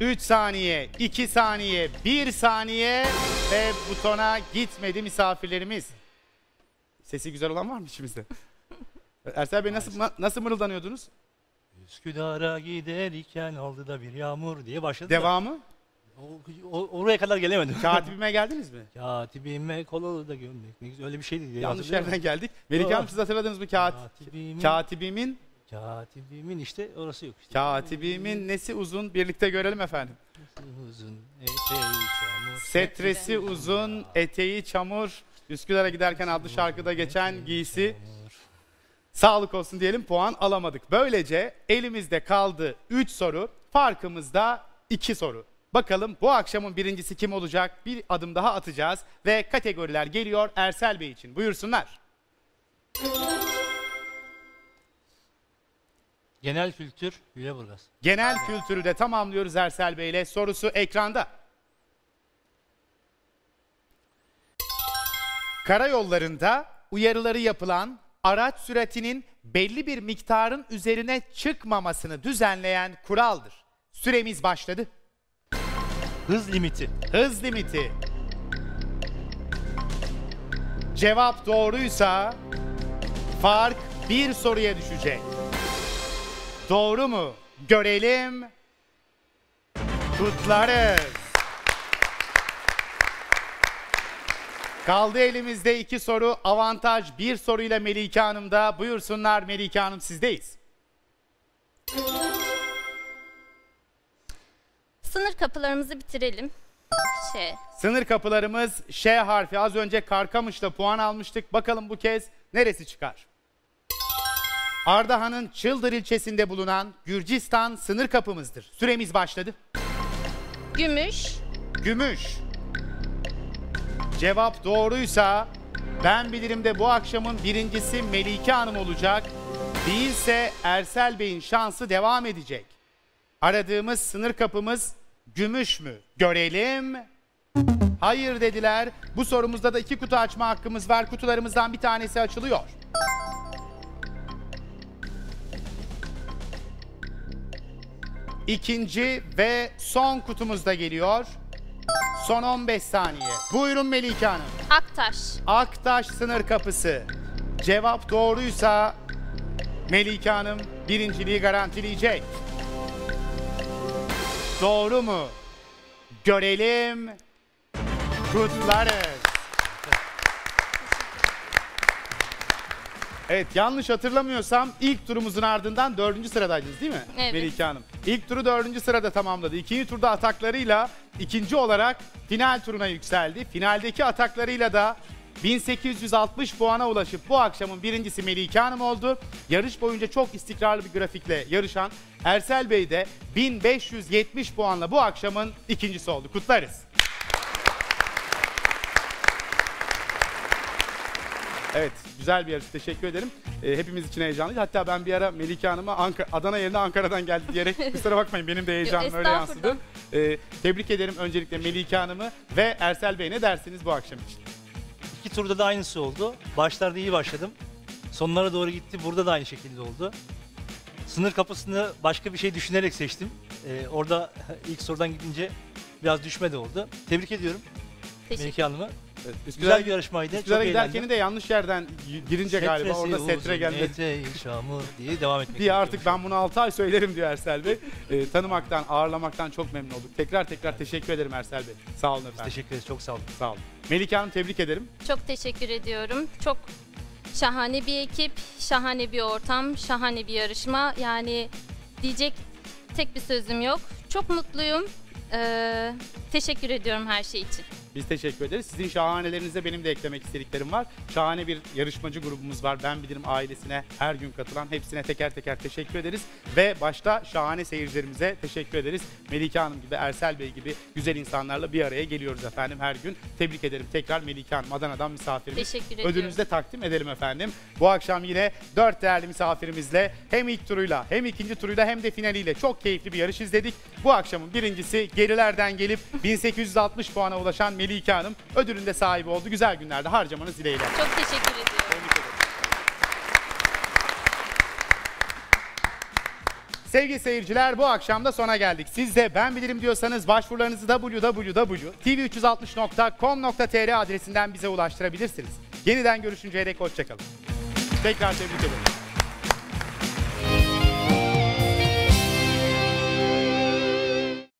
S1: Üç saniye, iki saniye, bir saniye ve butona gitmedi misafirlerimiz. Sesi güzel olan var mı içimizde? Ersel Bey nasıl nasıl mırıldanıyordunuz?
S7: Üsküdar'a giderken aldı da bir yağmur diye başladı. da
S1: Devamı?
S7: o- o- oraya kadar gelemedim.
S1: Katibime geldiniz mi?
S7: Katibime kolalı da gömlek. Ne güzel öyle bir şeydi diye
S1: Yanlış
S7: hatırlıyorum.
S1: yerden geldik. Melike Hanım siz hatırladınız mı? Kat
S7: Katibimin,
S1: katibimin,
S7: katibimin işte orası yok. Işte.
S1: katibimin nesi uzun birlikte görelim efendim.
S7: Uzun eteği çamur.
S1: Setresi uzun, eteği çamur. Üsküdar'a giderken adlı şarkıda geçen giysi. Sağlık olsun diyelim puan alamadık. Böylece elimizde kaldı 3 soru. Farkımızda 2 soru. Bakalım bu akşamın birincisi kim olacak? Bir adım daha atacağız ve kategoriler geliyor Ersel Bey için. Buyursunlar.
S7: Genel kültür Lüleburgaz.
S1: Genel kültürü de tamamlıyoruz Ersel Bey ile. Sorusu ekranda. Karayollarında uyarıları yapılan araç süratinin belli bir miktarın üzerine çıkmamasını düzenleyen kuraldır. Süremiz başladı.
S7: Hız limiti.
S1: Hız limiti. Cevap doğruysa fark bir soruya düşecek. Doğru mu? Görelim. Kutlarız. Kaldı elimizde iki soru. Avantaj bir soruyla Melike Hanım'da. Buyursunlar Melike Hanım sizdeyiz.
S4: Sınır kapılarımızı bitirelim. Şey.
S1: Sınır kapılarımız Ş harfi. Az önce Karkamış'ta puan almıştık. Bakalım bu kez neresi çıkar? Ardahan'ın Çıldır ilçesinde bulunan Gürcistan sınır kapımızdır. Süremiz başladı.
S4: Gümüş.
S1: Gümüş. Cevap doğruysa ben bilirim de bu akşamın birincisi Melike Hanım olacak. Değilse Ersel Bey'in şansı devam edecek. Aradığımız sınır kapımız gümüş mü? Görelim. Hayır dediler. Bu sorumuzda da iki kutu açma hakkımız var. Kutularımızdan bir tanesi açılıyor. İkinci ve son kutumuz da geliyor. Son 15 saniye. Buyurun Melike Hanım.
S4: Aktaş.
S1: Aktaş sınır kapısı. Cevap doğruysa Melike Hanım birinciliği garantileyecek. Doğru mu? Görelim. Kutlarız. Evet yanlış hatırlamıyorsam ilk turumuzun ardından dördüncü sıradaydınız değil mi
S4: Evet.
S1: Melike Hanım? İlk turu dördüncü sırada tamamladı. İkinci turda ataklarıyla ikinci olarak final turuna yükseldi. Finaldeki ataklarıyla da 1860 puana ulaşıp bu akşamın birincisi Melike Hanım oldu. Yarış boyunca çok istikrarlı bir grafikle yarışan Ersel Bey de 1570 puanla bu akşamın ikincisi oldu. Kutlarız. Evet, güzel bir yarış. Teşekkür ederim. Ee, hepimiz için heyecanlıydı. Hatta ben bir ara Melike Hanım'a Anka- Adana yerine Ankara'dan geldi diyerek kusura bakmayın benim de heyecanım öyle yansıdı. Ee, tebrik ederim öncelikle Melike Hanım'ı ve Ersel Bey ne dersiniz bu akşam için?
S7: İki turda da aynısı oldu. Başlarda iyi başladım. Sonlara doğru gitti. Burada da aynı şekilde oldu. Sınır kapısını başka bir şey düşünerek seçtim. Ee, orada ilk sorudan gidince biraz düşme de oldu. Tebrik ediyorum Melike Hanım'ı.
S1: Evet,
S7: Güzel bir yarışmaydı.
S1: Üsküdar'a
S7: Çok
S1: giderken
S7: eğlendim.
S1: de yanlış yerden y- girince galiba
S7: Setresi
S1: orada setre
S7: uzun, eteği çamur diye devam etmek
S1: diye artık ben bunu 6 ay söylerim diyor Ersel Bey. Ee, tanımaktan, ağırlamaktan çok memnun olduk. Tekrar tekrar teşekkür ederim Ersel Bey. Sağ olun efendim.
S7: Teşekkür ederiz. Çok sağ olun.
S1: Sağ olun. Melike Hanım tebrik ederim.
S4: Çok teşekkür ediyorum. Çok şahane bir ekip, şahane bir ortam, şahane bir yarışma. Yani diyecek tek bir sözüm yok.
S6: Çok mutluyum. Ee, teşekkür ediyorum her şey için.
S1: Biz teşekkür ederiz. Sizin şahanelerinize benim de eklemek istediklerim var. Şahane bir yarışmacı grubumuz var. Ben bilirim ailesine her gün katılan hepsine teker teker teşekkür ederiz. Ve başta şahane seyircilerimize teşekkür ederiz. Melike Hanım gibi, Ersel Bey gibi güzel insanlarla bir araya geliyoruz efendim her gün. Tebrik ederim tekrar Melike Hanım Adana'dan misafirimiz.
S6: Teşekkür ediyorum.
S1: Ödülünüzü de takdim edelim efendim. Bu akşam yine dört değerli misafirimizle hem ilk turuyla hem ikinci turuyla hem de finaliyle çok keyifli bir yarış izledik. Bu akşamın birincisi gerilerden gelip 1860 puana ulaşan Melike Hanım ödülünde sahibi oldu. Güzel günlerde harcamanız dileğiyle.
S6: Çok teşekkür ediyorum.
S1: Sevgili seyirciler bu akşam da sona geldik. Siz de ben bilirim diyorsanız başvurularınızı www.tv360.com.tr adresinden bize ulaştırabilirsiniz. Yeniden görüşünceye dek hoşçakalın. Tekrar tebrik ederim.